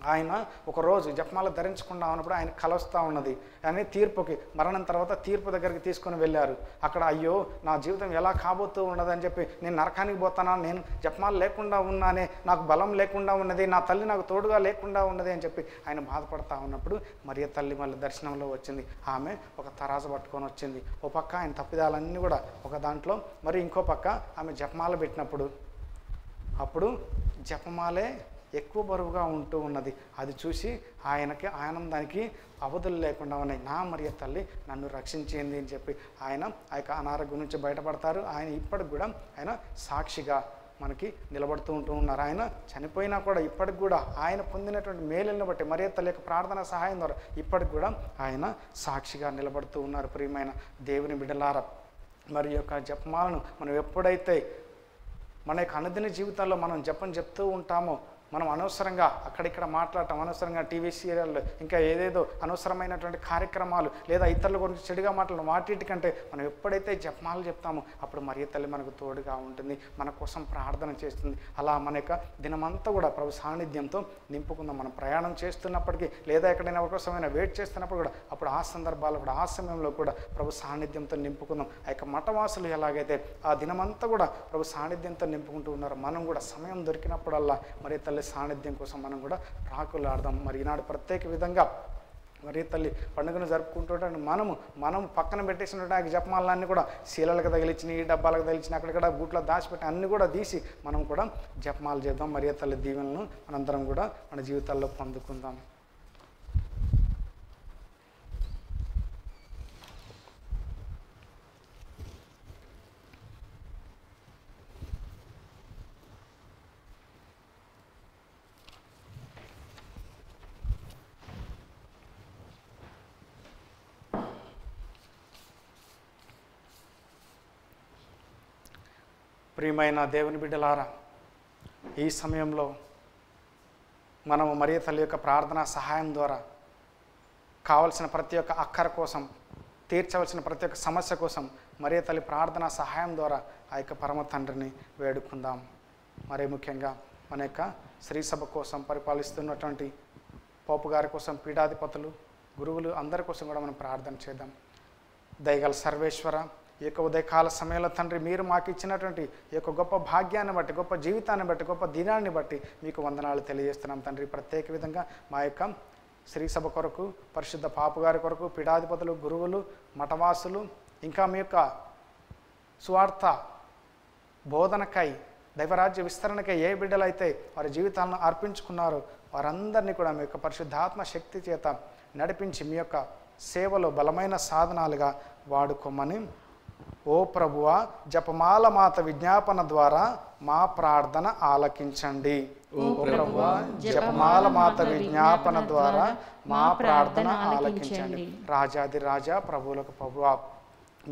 ఆయన ఒకరోజు జపమాల ధరించకుండా ఉన్నప్పుడు ఆయన కలుస్తూ ఉన్నది. అని తీర్పుకి మరణం తర్వాత తీర్పు దగ్గరికి తీసుకొని వెళ్ళారు. అక్కడ అయ్యో నా జీవితం ఎలా కాబోతూ ఉన్నదని చెప్పి నేను నరకానికి పోతానా? నేను జపమాల లేకుండా ఉన్నానే నాకు బలం లేకుండా ఉన్నది నా తల్లి నాకు తోడుగా లేకుండా ఉన్నది అని చెప్పి ఆయన బాధపడతా ఉన్నప్పుడు మరియ తల్లి మళ్ళీ దర్శనంలో వచ్చింది. ఆమె ఒక తరాజు పట్టుకొని వచ్చింది. ఓ పక్క ఆయన తప్పిదాలన్నీ కూడా ఒక దాంట్లో మరి ఇంకో పక్క ఆమె జపమాల పెట్టినప్పుడు అప్పుడు జపమాలే ఎక్కువ బరువుగా ఉంటూ ఉన్నది. అది చూసి ఆయనకి ఆనందానికి అవధులు లేకుండా ఉన్నాయి. నా మరియ తల్లి నన్ను రక్షించింది అని చెప్పి ఆయన ఆ యొక్క అనారోగ్యం నుంచి బయటపడతారు. ఆయన ఇప్పటికి కూడా ఆయన సాక్షిగా మనకి నిలబడుతూ ఉంటూ ఉన్నారు. ఆయన చనిపోయినా కూడా ఇప్పటికి కూడా ఆయన పొందినటువంటి మేలులను బట్టి మరియ తల్లి యొక్క ప్రార్థన సహాయం ద్వారా ఇప్పటికి కూడా ఆయన సాక్షిగా నిలబడుతూ ఉన్నారు. ప్రియమైన దేవుని బిడ్డలారా మరి యొక్క జపమాలను మనం ఎప్పుడైతే మన యొక్క అనుదిన జీవితాల్లో మనం జపం చెప్తూ ఉంటామో మనం అనవసరంగా అక్కడిక్కడ మాట్లాడటం అనవసరంగా టీవీ సీరియల్ ఇంకా ఏదేదో అనవసరమైనటువంటి కార్యక్రమాలు లేదా ఇతరుల గురించి చెడుగా మాట్లాడడం వాటికంటే మనం ఎప్పుడైతే జపమాలు చెప్తామో అప్పుడు మరి తల్లి మనకు తోడుగా ఉంటుంది మన కోసం ప్రార్థన చేస్తుంది. అలా మన యొక్క దినమంతా కూడా ప్రభు సాన్నిధ్యంతో నింపుకుందాం. మనం ప్రయాణం చేస్తున్నప్పటికీ లేదా ఎక్కడైనా ఒకసమైనా వెయిట్ చేస్తున్నప్పుడు కూడా అప్పుడు ఆ సందర్భాల్లో కూడా ఆ సమయంలో కూడా ప్రభు సాన్నిధ్యంతో నింపుకుందాం. ఆ యొక్క మఠవాసులు ఎలాగైతే ఆ దినమంతా కూడా ప్రభు సాన్నిధ్యంతో నింపుకుంటూ ఉన్నారు మనం కూడా సమయం దొరికినప్పుడల్లా మరి తల్లి సాన్నిధ్యం కోసం మనం కూడా రాకులాడదాం. మరి ఈనాడు ప్రత్యేక విధంగా మరి తల్లి పండుగను జరుపుకుంటుంటే మనము మనం పక్కన పెట్టేసినటువంటి జపమాలన్నీ కూడా శీలలకు తగిలించిన డబ్బాలకు తగిలించిన అక్కడిక్కడ బూట్లో దాచిపెట్టి అన్ని కూడా తీసి మనం కూడా జపమాలు చేద్దాం. మరి తల్లి దీవెనలను మనందరం కూడా మన జీవితాల్లో పొందుకుందాం. ప్రియమైన దేవుని బిడ్డలారా ఈ సమయంలో మనము మరియ తల్లి యొక్క ప్రార్థనా సహాయం ద్వారా కావలసిన ప్రతి ఒక్క అక్కర కోసం తీర్చవలసిన ప్రతి ఒక్క సమస్య కోసం మరియ తల్లి ప్రార్థన సహాయం ద్వారా ఆ యొక్క పరమ తండ్రిని వేడుకుందాం. మరీ ముఖ్యంగా మన యొక్క శ్రీసభ కోసం పరిపాలిస్తున్నటువంటి పోపు గారి కోసం పీఠాధిపతులు గురువులు అందరి కోసం కూడా మనం ప్రార్థన చేద్దాం. దయగల సర్వేశ్వర ఈ యొక్క ఉదయకాల సమయంలో తండ్రి మీరు మాకు ఇచ్చినటువంటి ఈ యొక్క గొప్ప భాగ్యాన్ని బట్టి గొప్ప జీవితాన్ని బట్టి గొప్ప దినాన్ని బట్టి మీకు వందనాలు తెలియజేస్తున్నాం తండ్రి. ప్రత్యేక విధంగా మా యొక్క శ్రీ సభ కొరకు పరిశుద్ధ పాపగారి కొరకు పీఠాధిపతులు గురువులు మఠవాసులు ఇంకా మీ యొక్క స్వార్థ బోధనకై దైవరాజ్య విస్తరణకై ఏ బిడ్డలైతే వారి జీవితాలను అర్పించుకున్నారో వారందరినీ కూడా మీ యొక్క పరిశుద్ధాత్మ శక్తి చేత నడిపించి మీ యొక్క సేవలో బలమైన సాధనాలుగా వాడుకోమని ఓ ప్రభువ జపమాల మాత విజ్ఞాపన ద్వారా మా ప్రార్థన ఆలకించండి.
ఓ ప్రభువ
జపమాల మాత విజ్ఞాపన ద్వారా మా ప్రార్థన ఆలకించండి. రాజాది రాజా ప్రభువులకు ప్రభువా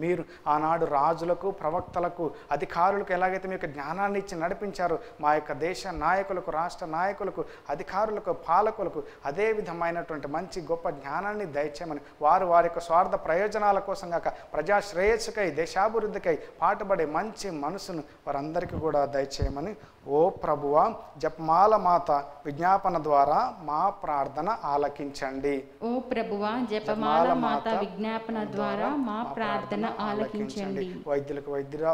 మీరు ఆనాడు రాజులకు ప్రవక్తలకు అధికారులకు ఎలాగైతే మీ యొక్క జ్ఞానాన్ని ఇచ్చి నడిపించారో మా యొక్క దేశ నాయకులకు రాష్ట్ర నాయకులకు అధికారులకు పాలకులకు అదే విధమైనటువంటి మంచి గొప్ప జ్ఞానాన్ని దయచేయమని వారు వారి యొక్క స్వార్థ ప్రయోజనాల కోసం కాక ప్రజా శ్రేయస్సుకై దేశాభివృద్ధికై పాటుపడే మంచి మనసును వారందరికీ కూడా దయచేయమని ఓ ప్రభువ జపమాల మాత విజ్ఞాపన ద్వారా మా ప్రార్థన ఆలకించండి.
ఓ ప్రభువా జపమాల మాత విజ్ఞాపన ద్వారా మా ప్రార్థన ఆలకించండి.
వైద్యులకు వైద్యురా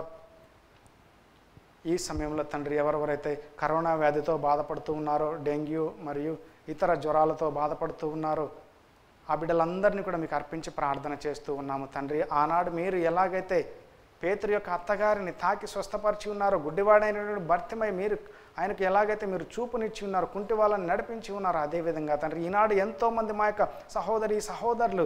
ఈ సమయంలో తండ్రి ఎవరెవరైతే కరోనా వ్యాధితో బాధపడుతూ ఉన్నారో డెంగ్యూ మరియు ఇతర జ్వరాలతో బాధపడుతూ ఉన్నారో ఆ బిడ్డలందరినీ కూడా మీకు అర్పించి ప్రార్థన చేస్తూ ఉన్నాము తండ్రి. ఆనాడు మీరు ఎలాగైతే పేతురు యొక్క అత్తగారిని తాకి స్వస్థపరిచి ఉన్నారో గుడ్డివాడైనటువంటి భర్తమై మీరు ఆయనకు ఎలాగైతే మీరు చూపునిచ్చి ఉన్నారు కుంటి వాళ్ళని నడిపించి ఉన్నారు అదేవిధంగా తండ్రి ఈనాడు ఎంతోమంది మా యొక్క సహోదరి సహోదరులు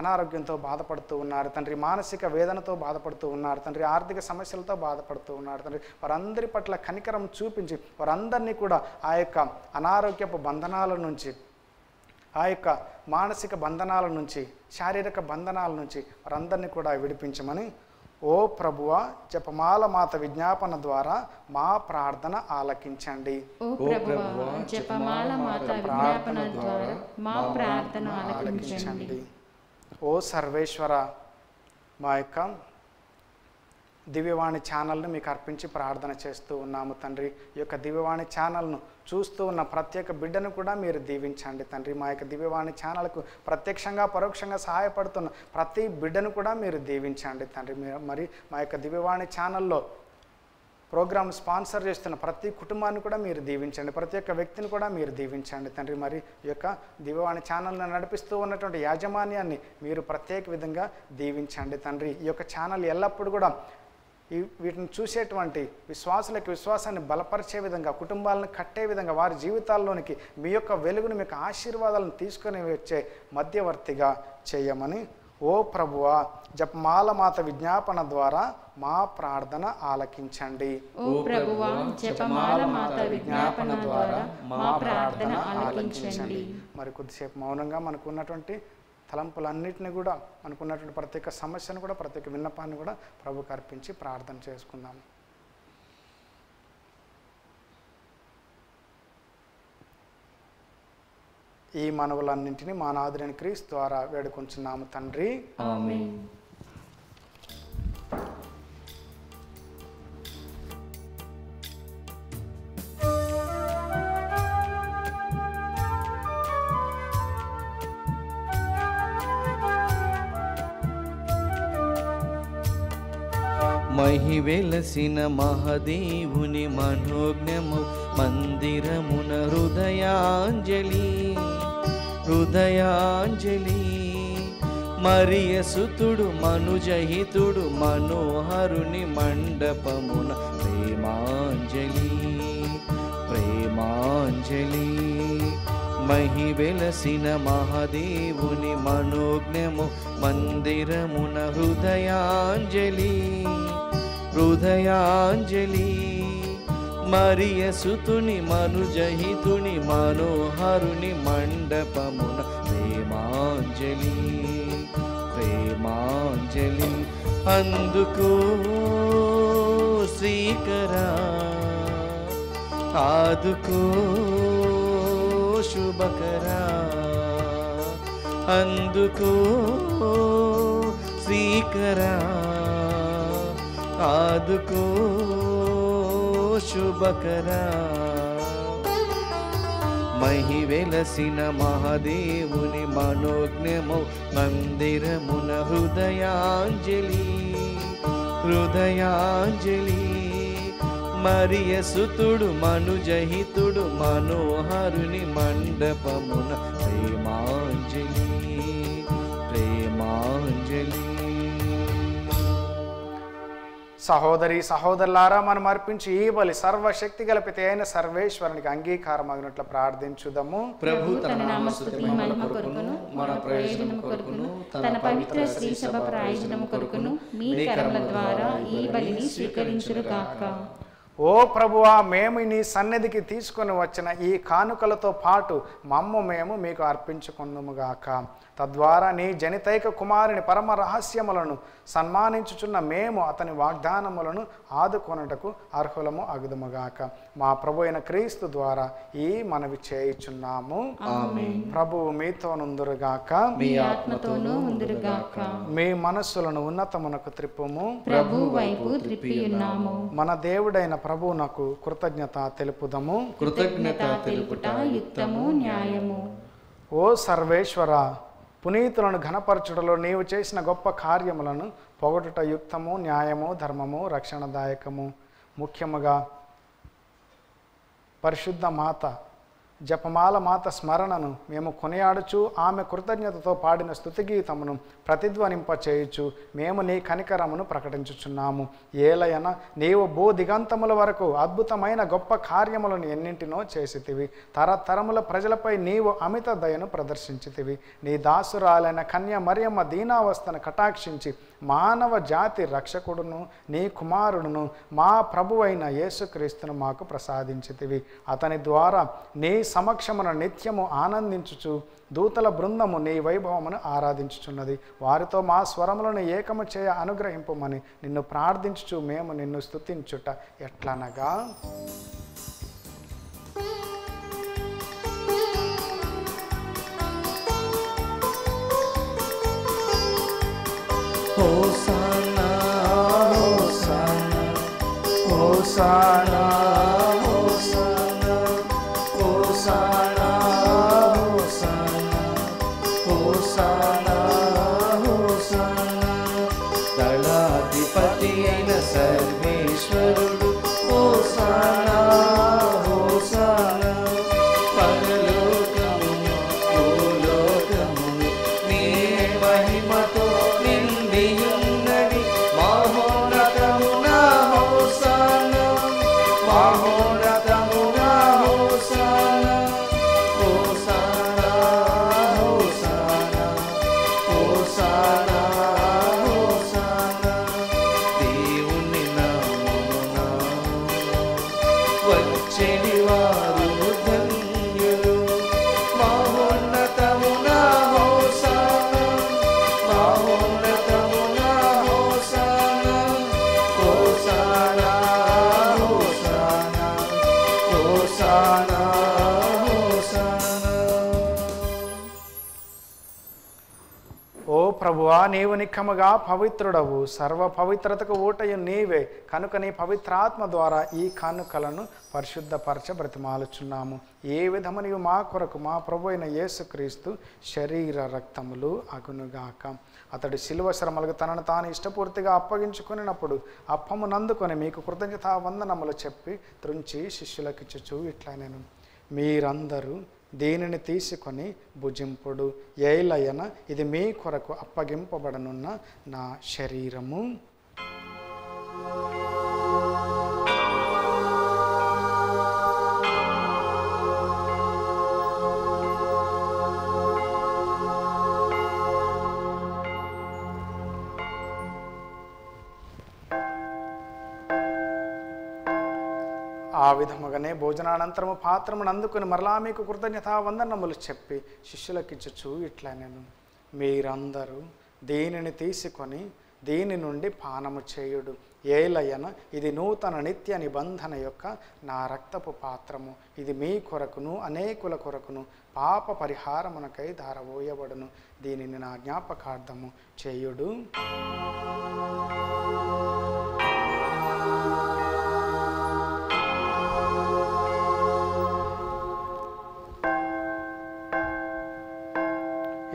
అనారోగ్యంతో బాధపడుతూ ఉన్నారు తండ్రి మానసిక వేదనతో బాధపడుతూ ఉన్నారు తండ్రి ఆర్థిక సమస్యలతో బాధపడుతూ ఉన్నారు తండ్రి వారందరి పట్ల కనికరం చూపించి వారందరినీ కూడా ఆ యొక్క అనారోగ్యపు బంధనాల నుంచి ఆ యొక్క మానసిక బంధనాల నుంచి శారీరక బంధనాల నుంచి వారందరినీ కూడా విడిపించమని ఓ ప్రభువ జపమాల మాత విజ్ఞాపన ద్వారా మా ప్రార్థన ఆలకించండి.
ఓ ప్రభువా జపమాల మాత విజ్ఞాపన ద్వారా మా ప్రార్థన ఆలకించండి.
ఓ సర్వేశ్వర మా యొక్క దివ్యవాణి ఛానల్ను మీకు అర్పించి ప్రార్థన చేస్తూ ఉన్నాము తండ్రి. ఈ యొక్క దివ్యవాణి ఛానల్ను చూస్తూ ఉన్న ప్రత్యేక బిడ్డను కూడా మీరు దీవించండి తండ్రి. మా యొక్క దివ్యవాణి ఛానల్కు ప్రత్యక్షంగా పరోక్షంగా సహాయపడుతున్న ప్రతి బిడ్డను కూడా మీరు దీవించండి తండ్రి. మరి మా యొక్క దివ్యవాణి ఛానల్లో ప్రోగ్రామ్ స్పాన్సర్ చేస్తున్న ప్రతి కుటుంబాన్ని కూడా మీరు దీవించండి. ప్రతి ఒక్క వ్యక్తిని కూడా మీరు దీవించండి. తండ్రి మరి ఈ యొక్క దివ్యవాణి ఛానల్ని నడిపిస్తూ ఉన్నటువంటి యాజమాన్యాన్ని మీరు ప్రత్యేక విధంగా దీవించండి. తండ్రి ఈ యొక్క ఛానల్ ఎల్లప్పుడూ కూడా ఈ వీటిని చూసేటువంటి విశ్వాసులకు విశ్వాసాన్ని బలపరిచే విధంగా కుటుంబాలను కట్టే విధంగా వారి జీవితాల్లోనికి మీ యొక్క వెలుగును మీ యొక్క ఆశీర్వాదాలను తీసుకొని వచ్చే మధ్యవర్తిగా చేయమని ఓ ప్రభువా జపమాల మాత విజ్ఞాపన ద్వారా మా ప్రార్థన ఆలకించండి.
ఓ ప్రభువా జపమాల మాత విజ్ఞాపన ద్వారా మా ప్రార్థన ఆలకించండి.
మరి కొద్దిసేపు మౌనంగా మనకు ఉన్నటువంటి తలంపులన్నింటినీ కూడా మనకున్నటువంటి ప్రతి ఒక్క సమస్యను కూడా ప్రతి ఒక్క విన్నపాన్ని కూడా ప్రభుకి అర్పించి ప్రార్థన చేసుకుందాం. ఈ మనవులన్నింటినీ మా నాదుని క్రీస్తు ద్వారా వేడుకొంచున్నాము తండ్రి.
ఆమేన్
మహివెలసిన మహదేవుని మనోజ్ఞము మందిరమున హృదయాంజలి హృదయాంజలి మరియసుతుడు మనుజహితుడు మనోహరుని మండపమున ప్రేమాంజలి ప్రేమాంజలి మహివెలసిన మహాదేవుని మనోజ్ఞము మందిరమున హృదయాంజలి హృదయాంజలి మరియసుతుని మనుజహితుని మనోహరుని మండపమున ప్రేమాంజలి ప్రేమాంజలి అందుకు శ్రీకరా ఆదుకో శుభకరా అందుకో శ్రీకరా. ఆదుకో శుభకరా మహి వెలసిన మహాదేవుని మనోజ్ఞమౌ మందిరమున హృదయాంజలి హృదయాంజలి మరియ సుతుడు మనుజహితుడు మనోహరుని మండపమున ప్రేమాంజలి ప్రేమాంజలి
సహోదరి సహోదరులారా మనం అర్పించి ఈ బలి సర్వశక్తి గలపితే అయిన సర్వేశ్వరునికి అంగీకారం అగినట్లు ప్రార్థించుదము.
ప్రభు
తన కొరకును మన ప్రయోజనం కొరకును తన పవిత్ర శ్రీ సభ ప్రయోజనము కొరకును మీ కరముల ద్వారా ఈ బలిని స్వీకరించురు గాక
ఓ ప్రభువా మేము నీ సన్నిధికి తీసుకొని వచ్చిన ఈ కానుకలతో పాటు మమ్ము మేము మీకు అర్పించుకుందుముగాక. తద్వారా నీ జనితైక కుమారుని పరమ రహస్యములను సన్మానించుచున్న మేము అతని వాగ్దానములను ఆదుకొనుటకు అర్హులము అగుదుముగాక. మా ప్రభు అయిన క్రీస్తు ద్వారా ఈ మనవి చేయుచున్నాము. ప్రభువు మీతో నుందురుగాక
మీ ఆత్మతోనూ ఉందురుగాక.
మీ మనస్సులను ఉన్నతమునకు త్రిప్పుము.
ప్రభు వైపు త్రిప్పి ఉన్నాము.
మన దేవుడైన ప్రభువునకు కృతజ్ఞత తెలుపుదము.
కృతజ్ఞత తెలుపుట యుక్తము న్యాయము.
ఓ సర్వేశ్వర పునీతులను ఘనపరచుటలో నీవు చేసిన గొప్ప కార్యములను పొగటుట యుక్తము న్యాయము ధర్మము రక్షణదాయకము. ముఖ్యముగా పరిశుద్ధ మాత జపమాల మాత స్మరణను మేము కొనియాడుచు ఆమె కృతజ్ఞతతో పాడిన స్థుతిగీతమును ప్రతిధ్వనింప చేయుచు మేము నీ కనికరమును ప్రకటించుచున్నాము. ఏలయన నీవు భూ దిగంతముల వరకు అద్భుతమైన గొప్ప కార్యములను ఎన్నింటినో చేసితివి. తరతరముల ప్రజలపై నీవు అమిత దయను ప్రదర్శించితివి. నీ దాసురాలైన కన్య మరియమ్మ దీనావస్థను కటాక్షించి మానవ జాతి రక్షకుడును నీ కుమారుడును మా ప్రభువైన యేసుక్రీస్తును మాకు ప్రసాదించితివి. అతని ద్వారా నీ సమక్షమున నిత్యము ఆనందించుచు దూతల బృందము నీ వైభవమును ఆరాధించుచున్నది. వారితో మా స్వరములను ఏకము చేయ అనుగ్రహింపమని నిన్ను ప్రార్థించుచు మేము నిన్ను స్తుతించుట ఎట్లనగా?
Hosanna,
Hosanna, Hosanna. నీవు పవిత్రుడవు. సర్వ పవిత్రతకు ఊటయు నీవే. కనుక నీ పవిత్రాత్మ ద్వారా ఈ కానుకలను పరిశుద్ధపరచ బ్రతిమాలుచున్నాము. ఏ విధమునివి మా కొరకు మా ప్రభు అయిన యేసుక్రీస్తు శరీర రక్తములు అగునుగాక. అతడు శిలువ శ్రమలకు తనను తాను ఇష్టపూర్తిగా అప్పగించుకున్నప్పుడు అప్పము నందుకొని మీకు కృతజ్ఞతా వందనములు చెప్పి త్రుంచి శిష్యులకిచ్చుచు ఇట్లా నేను మీరందరూ దీనిని తీసుకొని భుజింపుడు. ఏలయన ఇది మీ కొరకు అప్పగింపబడనున్న నా శరీరము. ఆ విధముగానే భోజనానంతరము పాత్రమును అందుకుని మరలా మీకు కృతజ్ఞతా వందనములు చెప్పి శిష్యులకిచ్చుచు ఇట్లా నేను మీరందరూ దీనిని తీసుకొని దీని నుండి పానము చేయుడు. ఏలయన ఇది నూతన నిత్య నిబంధన యొక్క నా రక్తపు పాత్రము. ఇది మీ కొరకును అనేకుల కొరకును పాప పరిహారమునకై ధారవోయబడును దీనిని నా జ్ఞాపకార్థము చేయుడు.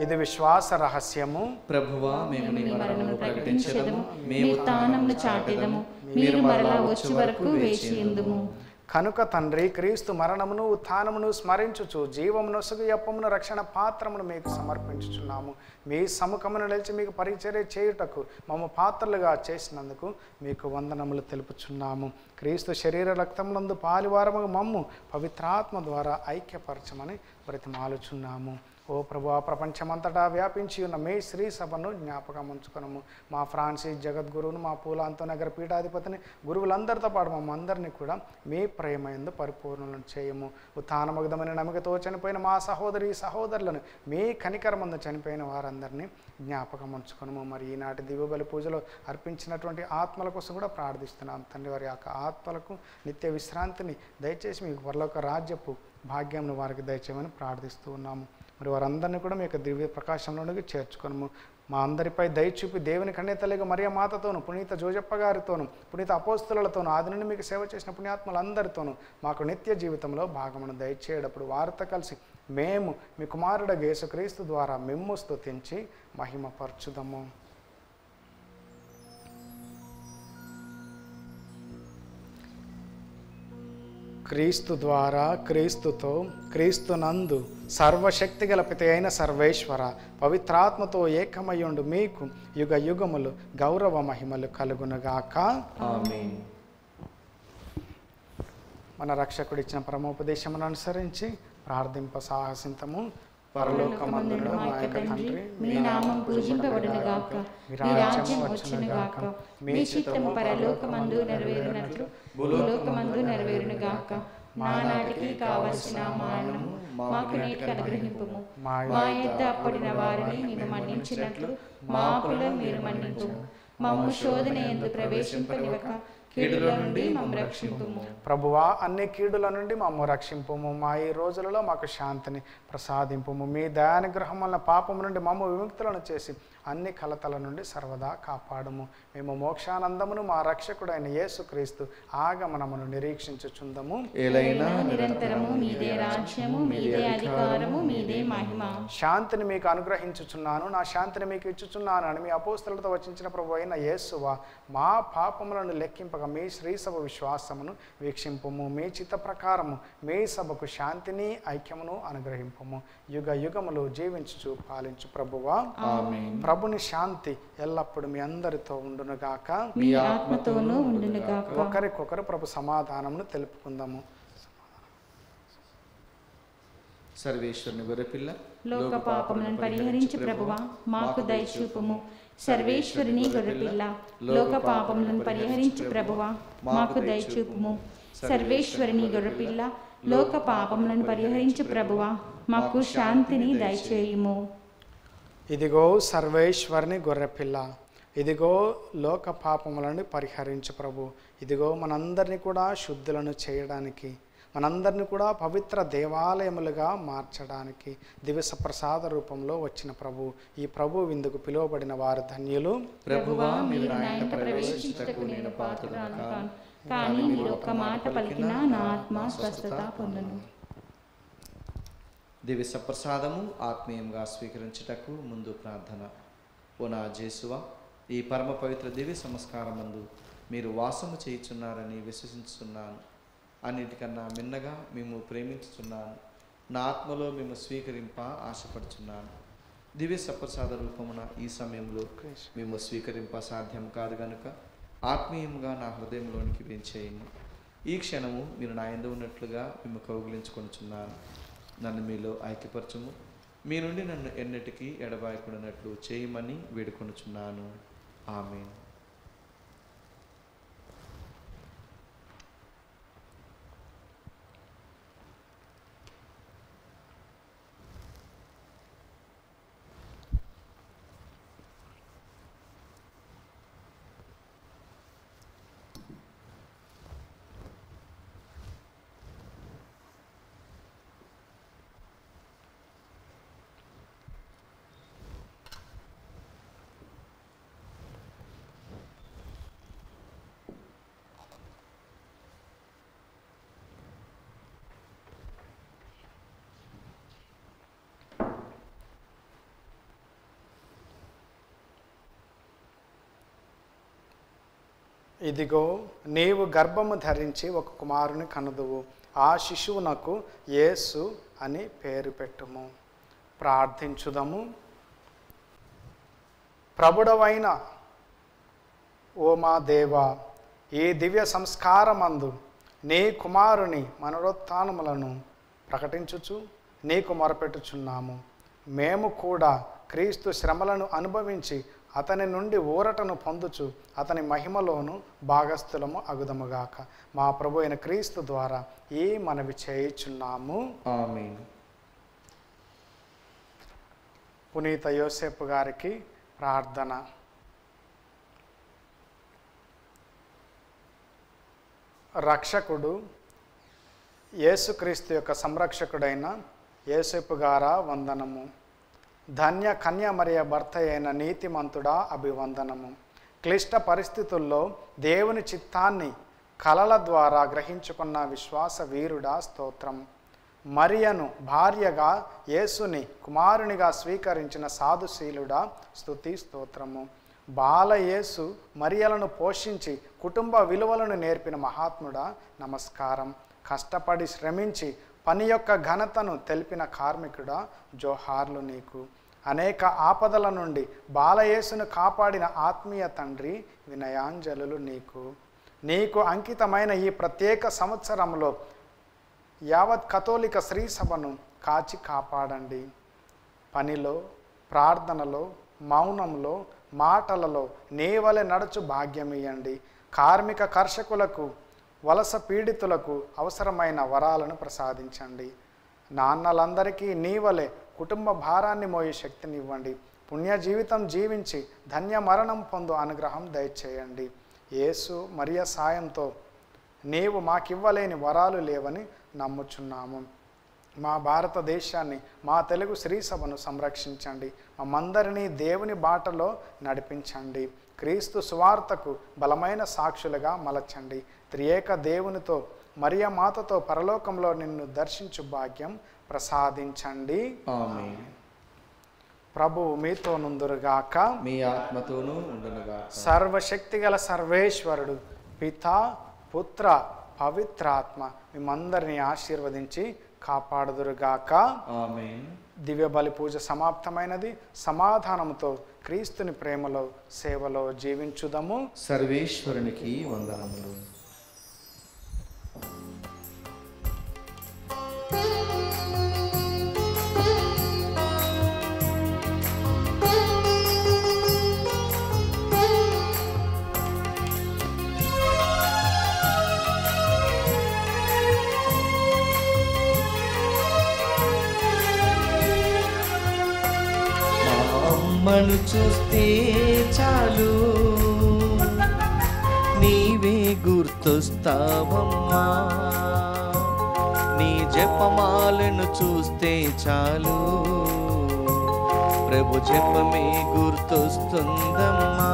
ఇది విశ్వాస రహస్యము.
ప్రభువా మేము నీ మరణమును ప్రకటించదము.
మేము తానమును చాటెదము. మీరు మరలా వచ్చే వరకు వేచి ఎందుము?
కనుక తండ్రి క్రీస్తు మరణమును ఉత్థానమును స్మరించుచు జీవమును సుగయప్పమును రక్షణ పాత్రమును మీకు సమర్పించుచున్నాము. మీ సముఖమును నిలిచి మీకు పరిచర్య చేయుటకు మమ్మ పాత్రలుగా చేసినందుకు మీకు వందనములు తెలుపుచున్నాము. క్రీస్తు శరీర రక్తమునందు పాలివారము మమ్ము పవిత్రాత్మ ద్వారా ఐక్యపరచమని బ్రతిమాలుచున్నాము. ఓ ప్రభు ప్రపంచమంతటా వ్యాపించి ఉన్న మే శ్రీ సభను జ్ఞాపకం ఉంచుకున్నాము మా ఫ్రాన్సిస్ జగద్గురువును మా పూలాంతో నగర పీఠాధిపతిని గురువులందరితో పాటు మమ్మందరినీ కూడా మీ ప్రేమయందు పరిపూర్ణలను చేయము. ఉత్థానమగ్ధమైన నమ్మకతో చనిపోయిన మా సహోదరి సహోదరులను మీ కనికరమందు చనిపోయిన వారందరినీ జ్ఞాపకం ఉంచుకున్నాము మరి ఈనాటి దివ్యబలి పూజలో అర్పించినటువంటి ఆత్మల కోసం కూడా ప్రార్థిస్తున్నాం. తండ్రి వారి యొక్క ఆత్మలకు నిత్య విశ్రాంతిని దయచేసి మీకు వరలోక రాజ్యపు భాగ్యంను వారికి దయచేయమని ప్రార్థిస్తూ ఉన్నాము. మరి వారందరినీ కూడా మీ యొక్క దివ్య ప్రకాశంలోనికి చేర్చుకొనము మా అందరిపై దయచూపి దేవుని కన్యతల్లిగా మరియ మాతతోను పునీత జోజప్ప గారితోను పునీత అపోస్తులతోను ఆది నుండి మీకు సేవ చేసిన పుణ్యాత్మలందరితోనూ మాకు నిత్య జీవితంలో భాగమును దయచేయడప్పుడు వారితో కలిసి మేము మీ కుమారుడ యేసుక్రీస్తు ద్వారా మిమ్ము స్తుతించి మహిమపరచుదము. క్రీస్తు ద్వారా క్రీస్తుతో క్రీస్తునందు సర్వశక్తి గల పిత అయిన సర్వేశ్వర పవిత్రాత్మతో ఏకమయ్యుండు మీకు యుగ యుగములు గౌరవ మహిమలు కలుగునుగాక. మన రక్షకుడు ఇచ్చిన పరమోపదేశమును అనుసరించి ప్రార్థింప సాహసింతము. పరలోకమందున మా యొక్క తండ్రి
మీ నామం పూజింపబడును గాక. మీ రాజ్యం వచ్చును గాక. మీ చిత్తము పరలోకమందు నెరవేరునట్లు. భూలోకమందు నెరవేరును గాక. నానాటికి కావలసిన మానము మాకు నేటికి అనుగ్రహింపుము.
మా
మా యొద్ద అప్పడిన వారిని మేము మన్నించినట్లు మా అప్పులను మీరు మన్నింపుము మమ్ము శోధన ఎందు ప్రవేశింపనివ్వక. కీడుల నుండి మమ్ము రక్షింపుము.
ప్రభువా అన్ని కీడుల నుండి మమ్ము రక్షింపుము. మా ఈ రోజులలో మాకు శాంతిని ప్రసాదింపుము. మీ దయానుగ్రహం వలన పాపము నుండి మమ్ము విముక్తులను చేసి అన్ని కలతల నుండి సర్వదా కాపాడుము. మేము మోక్షానందమును మా రక్షకుడైన యేసుక్రీస్తు ఆగమనమును నిరీక్షించుచుందము.
ఏలైనా
నిరంతరము మీదే రాజ్యము మీదే అధికారము మీదే మహిమ.
శాంతిని మీకు అనుగ్రహించుచున్నాను నా శాంతిని మీకు ఇచ్చుచున్నాను అని మీ అపోస్తలతో వచించిన ప్రభు అయిన యేసువ మా పాపములను లెక్కింపక మీ శ్రీసభ విశ్వాసమును వీక్షింపుము. మీ చిత్త ప్రకారము మీ సభకు శాంతిని ఐక్యమును అనుగ్రహింపుము. యుగ యుగములు జీవించుచు పాలించు ప్రభువా.
ఆమేన్.
ప్రభుని శాంతి ఎల్లప్పుడు మీ అందరితో ఉండునుగాక.
మీ ఆత్మతోనూ ఉండునుగాక.
ఒకరికొకరు ప్రభు సమాధానమును తెలుపుకుందాము.
సర్వేశ్వరుని గొర్రెపిల్ల
లోక పాపములను పరిహరించి ప్రభువా మాకు దయచూపుము. సర్వేశ్వరుని గొర్రెపిల్ల లోక పాపములను పరిహరించి ప్రభువా మాకు దయచూపుము. సర్వేశ్వరుని గొర్రెపిల్ల లోక పాపములను పరిహరించి ప్రభువా మాకు శాంతిని దయచేయుము.
ఇదిగో సర్వేశ్వరిని గొర్రెపిల్ల. ఇదిగో లోక పాపములను పరిహరించు ప్రభు. ఇదిగో మనందరినీ కూడా శుద్ధులను చేయడానికి మనందరిని కూడా పవిత్ర దేవాలయములుగా మార్చడానికి దివస ప్రసాద రూపంలో వచ్చిన ప్రభు. ఈ ప్రభు విందుకు పిలువబడిన వారు ధన్యులు.
ప్రభువా మీరు
కానీ మీరు మాట పలికినా నా ఆత్మ స్వస్థత పొందను.
దివ్య సప్రసాదము ఆత్మీయంగా స్వీకరించుటకు ముందు ప్రార్థన. ఓ నా జేసువ ఈ పరమ పవిత్ర దివ్య సంస్కారం మందు మీరు వాసము చేయుచున్నారని విశ్వసిస్తున్నాను అన్నిటికన్నా మిన్నగా మేము ప్రేమించుతున్నాను నా ఆత్మలో మేము స్వీకరింప ఆశపడుచున్నాను. దివ్య సప్రసాద రూపమున ఈ సమయంలో మేము స్వీకరింప సాధ్యం కాదు గనుక ఆత్మీయంగా నా హృదయంలోనికి వేంచేయండి ఈ క్షణము మీరు నా ఎందు ఉన్నట్లుగా మేము కౌగిలించుకొనుచున్నాను. నన్ను మీలో ఐక్యపరచము. మీ నుండి నన్ను ఎన్నటికీ ఎడబాయకుడినట్లు చేయమని వేడుకొనుచున్నాను. ఆమె
ఇదిగో నీవు గర్భము ధరించి ఒక కుమారుని కనుదువు. ఆ శిశువునకు యేసు అని పేరు పెట్టుము. ప్రార్థించుదము. ప్రభుడవైన ఓ మా దేవా ఈ దివ్య సంస్కారమందు నీ కుమారుని మనరోత్థానములను ప్రకటించుచు నీకు మొరపెట్టుచున్నాము. మేము కూడా క్రీస్తు శ్రమలను అనుభవించి అతని నుండి ఊరటను పొందుచు అతని మహిమలోను భాగస్థులము అగుదముగాక. మా ప్రభు అయిన క్రీస్తు ద్వారా ఈ మనవి చేయుచున్నాము. పునీత యోసేపు గారికి ప్రార్థన. రక్షకుడు యేసుక్రీస్తు యొక్క సంరక్షకుడైన యేసేపు గారా వందనము. ధన్య కన్య మరియ భర్త అయిన నీతిమంతుడా అభివందనము. క్లిష్ట పరిస్థితుల్లో దేవుని చిత్తాన్ని కలల ద్వారా గ్రహించుకున్న విశ్వాస వీరుడా స్తోత్రం. మరియను భార్యగా యేసుని కుమారునిగా స్వీకరించిన సాధుశీలుడా స్తుతి స్తోత్రము. బాలయేసు మరియలను పోషించి కుటుంబ విలువలను నేర్పిన మహాత్ముడా నమస్కారం. కష్టపడి శ్రమించి పని యొక్క ఘనతను తెలిపిన కార్మికుడా జోహార్లు నీకు. అనేక ఆపదల నుండి బాలయేసును కాపాడిన ఆత్మీయ తండ్రి వినయాంజలులు నీకు. నీకు అంకితమైన ఈ ప్రత్యేక సంవత్సరంలో యావత్ కథోలిక శ్రీ సభను కాచి కాపాడండి. పనిలో ప్రార్థనలో మౌనంలో మాటలలో నేవలె నడుచు భాగ్యమియండి కార్మిక కర్షకులకు వలస పీడితులకు అవసరమైన వరాలను ప్రసాదించండి. నాన్నలందరికీ నీవలే కుటుంబ భారాన్ని మోయే శక్తిని ఇవ్వండి పుణ్య జీవితం జీవించి ధన్య మరణం పొందు అనుగ్రహం దయచేయండి. యేసు మరియ సాయంతో నీవు మాకివ్వలేని వరాలు లేవని నమ్ముచున్నాము. మా భారతదేశాన్ని మా తెలుగు శ్రీసభను సంరక్షించండి. మమ్మందరినీ దేవుని బాటలో నడిపించండి. క్రీస్తు సువార్తకు బలమైన సాక్షులుగా మలచండి. త్రియేక దేవునితో మరియ మాతతో పరలోకంలో నిన్ను దర్శించు భాగ్యం ప్రసాదించండి. ప్రభువు మీతో నుందురుగాక
మీ ఆత్మతోనూ ఉండునుగా
సర్వశక్తిగల సర్వేశ్వరుడు పిత పుత్ర పవిత్రాత్మ మిమ్మందరినీ ఆశీర్వదించి కాపాడుదురుగాక. దివ్య బలి పూజ సమాప్తమైనది. సమాధానంతో క్రీస్తుని ప్రేమలో సేవలో జీవించుదము.
సర్వేశ్వరునికి వందనములు. చూస్తే చాలు. నీవే గుర్తొస్తావమ్మా. నీ జపమాలను చూస్తే చాలు. ప్రభు జపమే గుర్తొస్తుందమ్మా.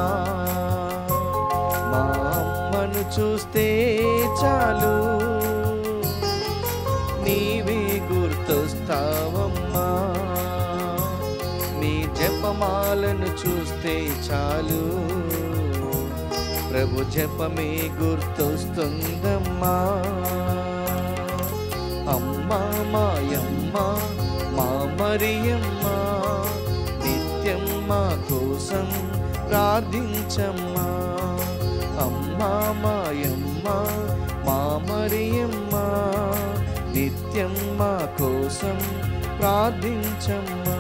మా అమ్మను చూస్తే చాలు. నీవే గుర్తొస్తావమ్మా. నామాలను చూస్తే చాలు. ప్రభు జపమే గుర్తొస్తుందమ్మా. అమ్మా మాయమ్మ మా మరియమ్మ నిత్యం మా కోసం ప్రార్థించమ్మా. అమ్మా మాయమ్మ మా మరియమ్మ నిత్యం మా కోసం ప్రార్థించమ్మా.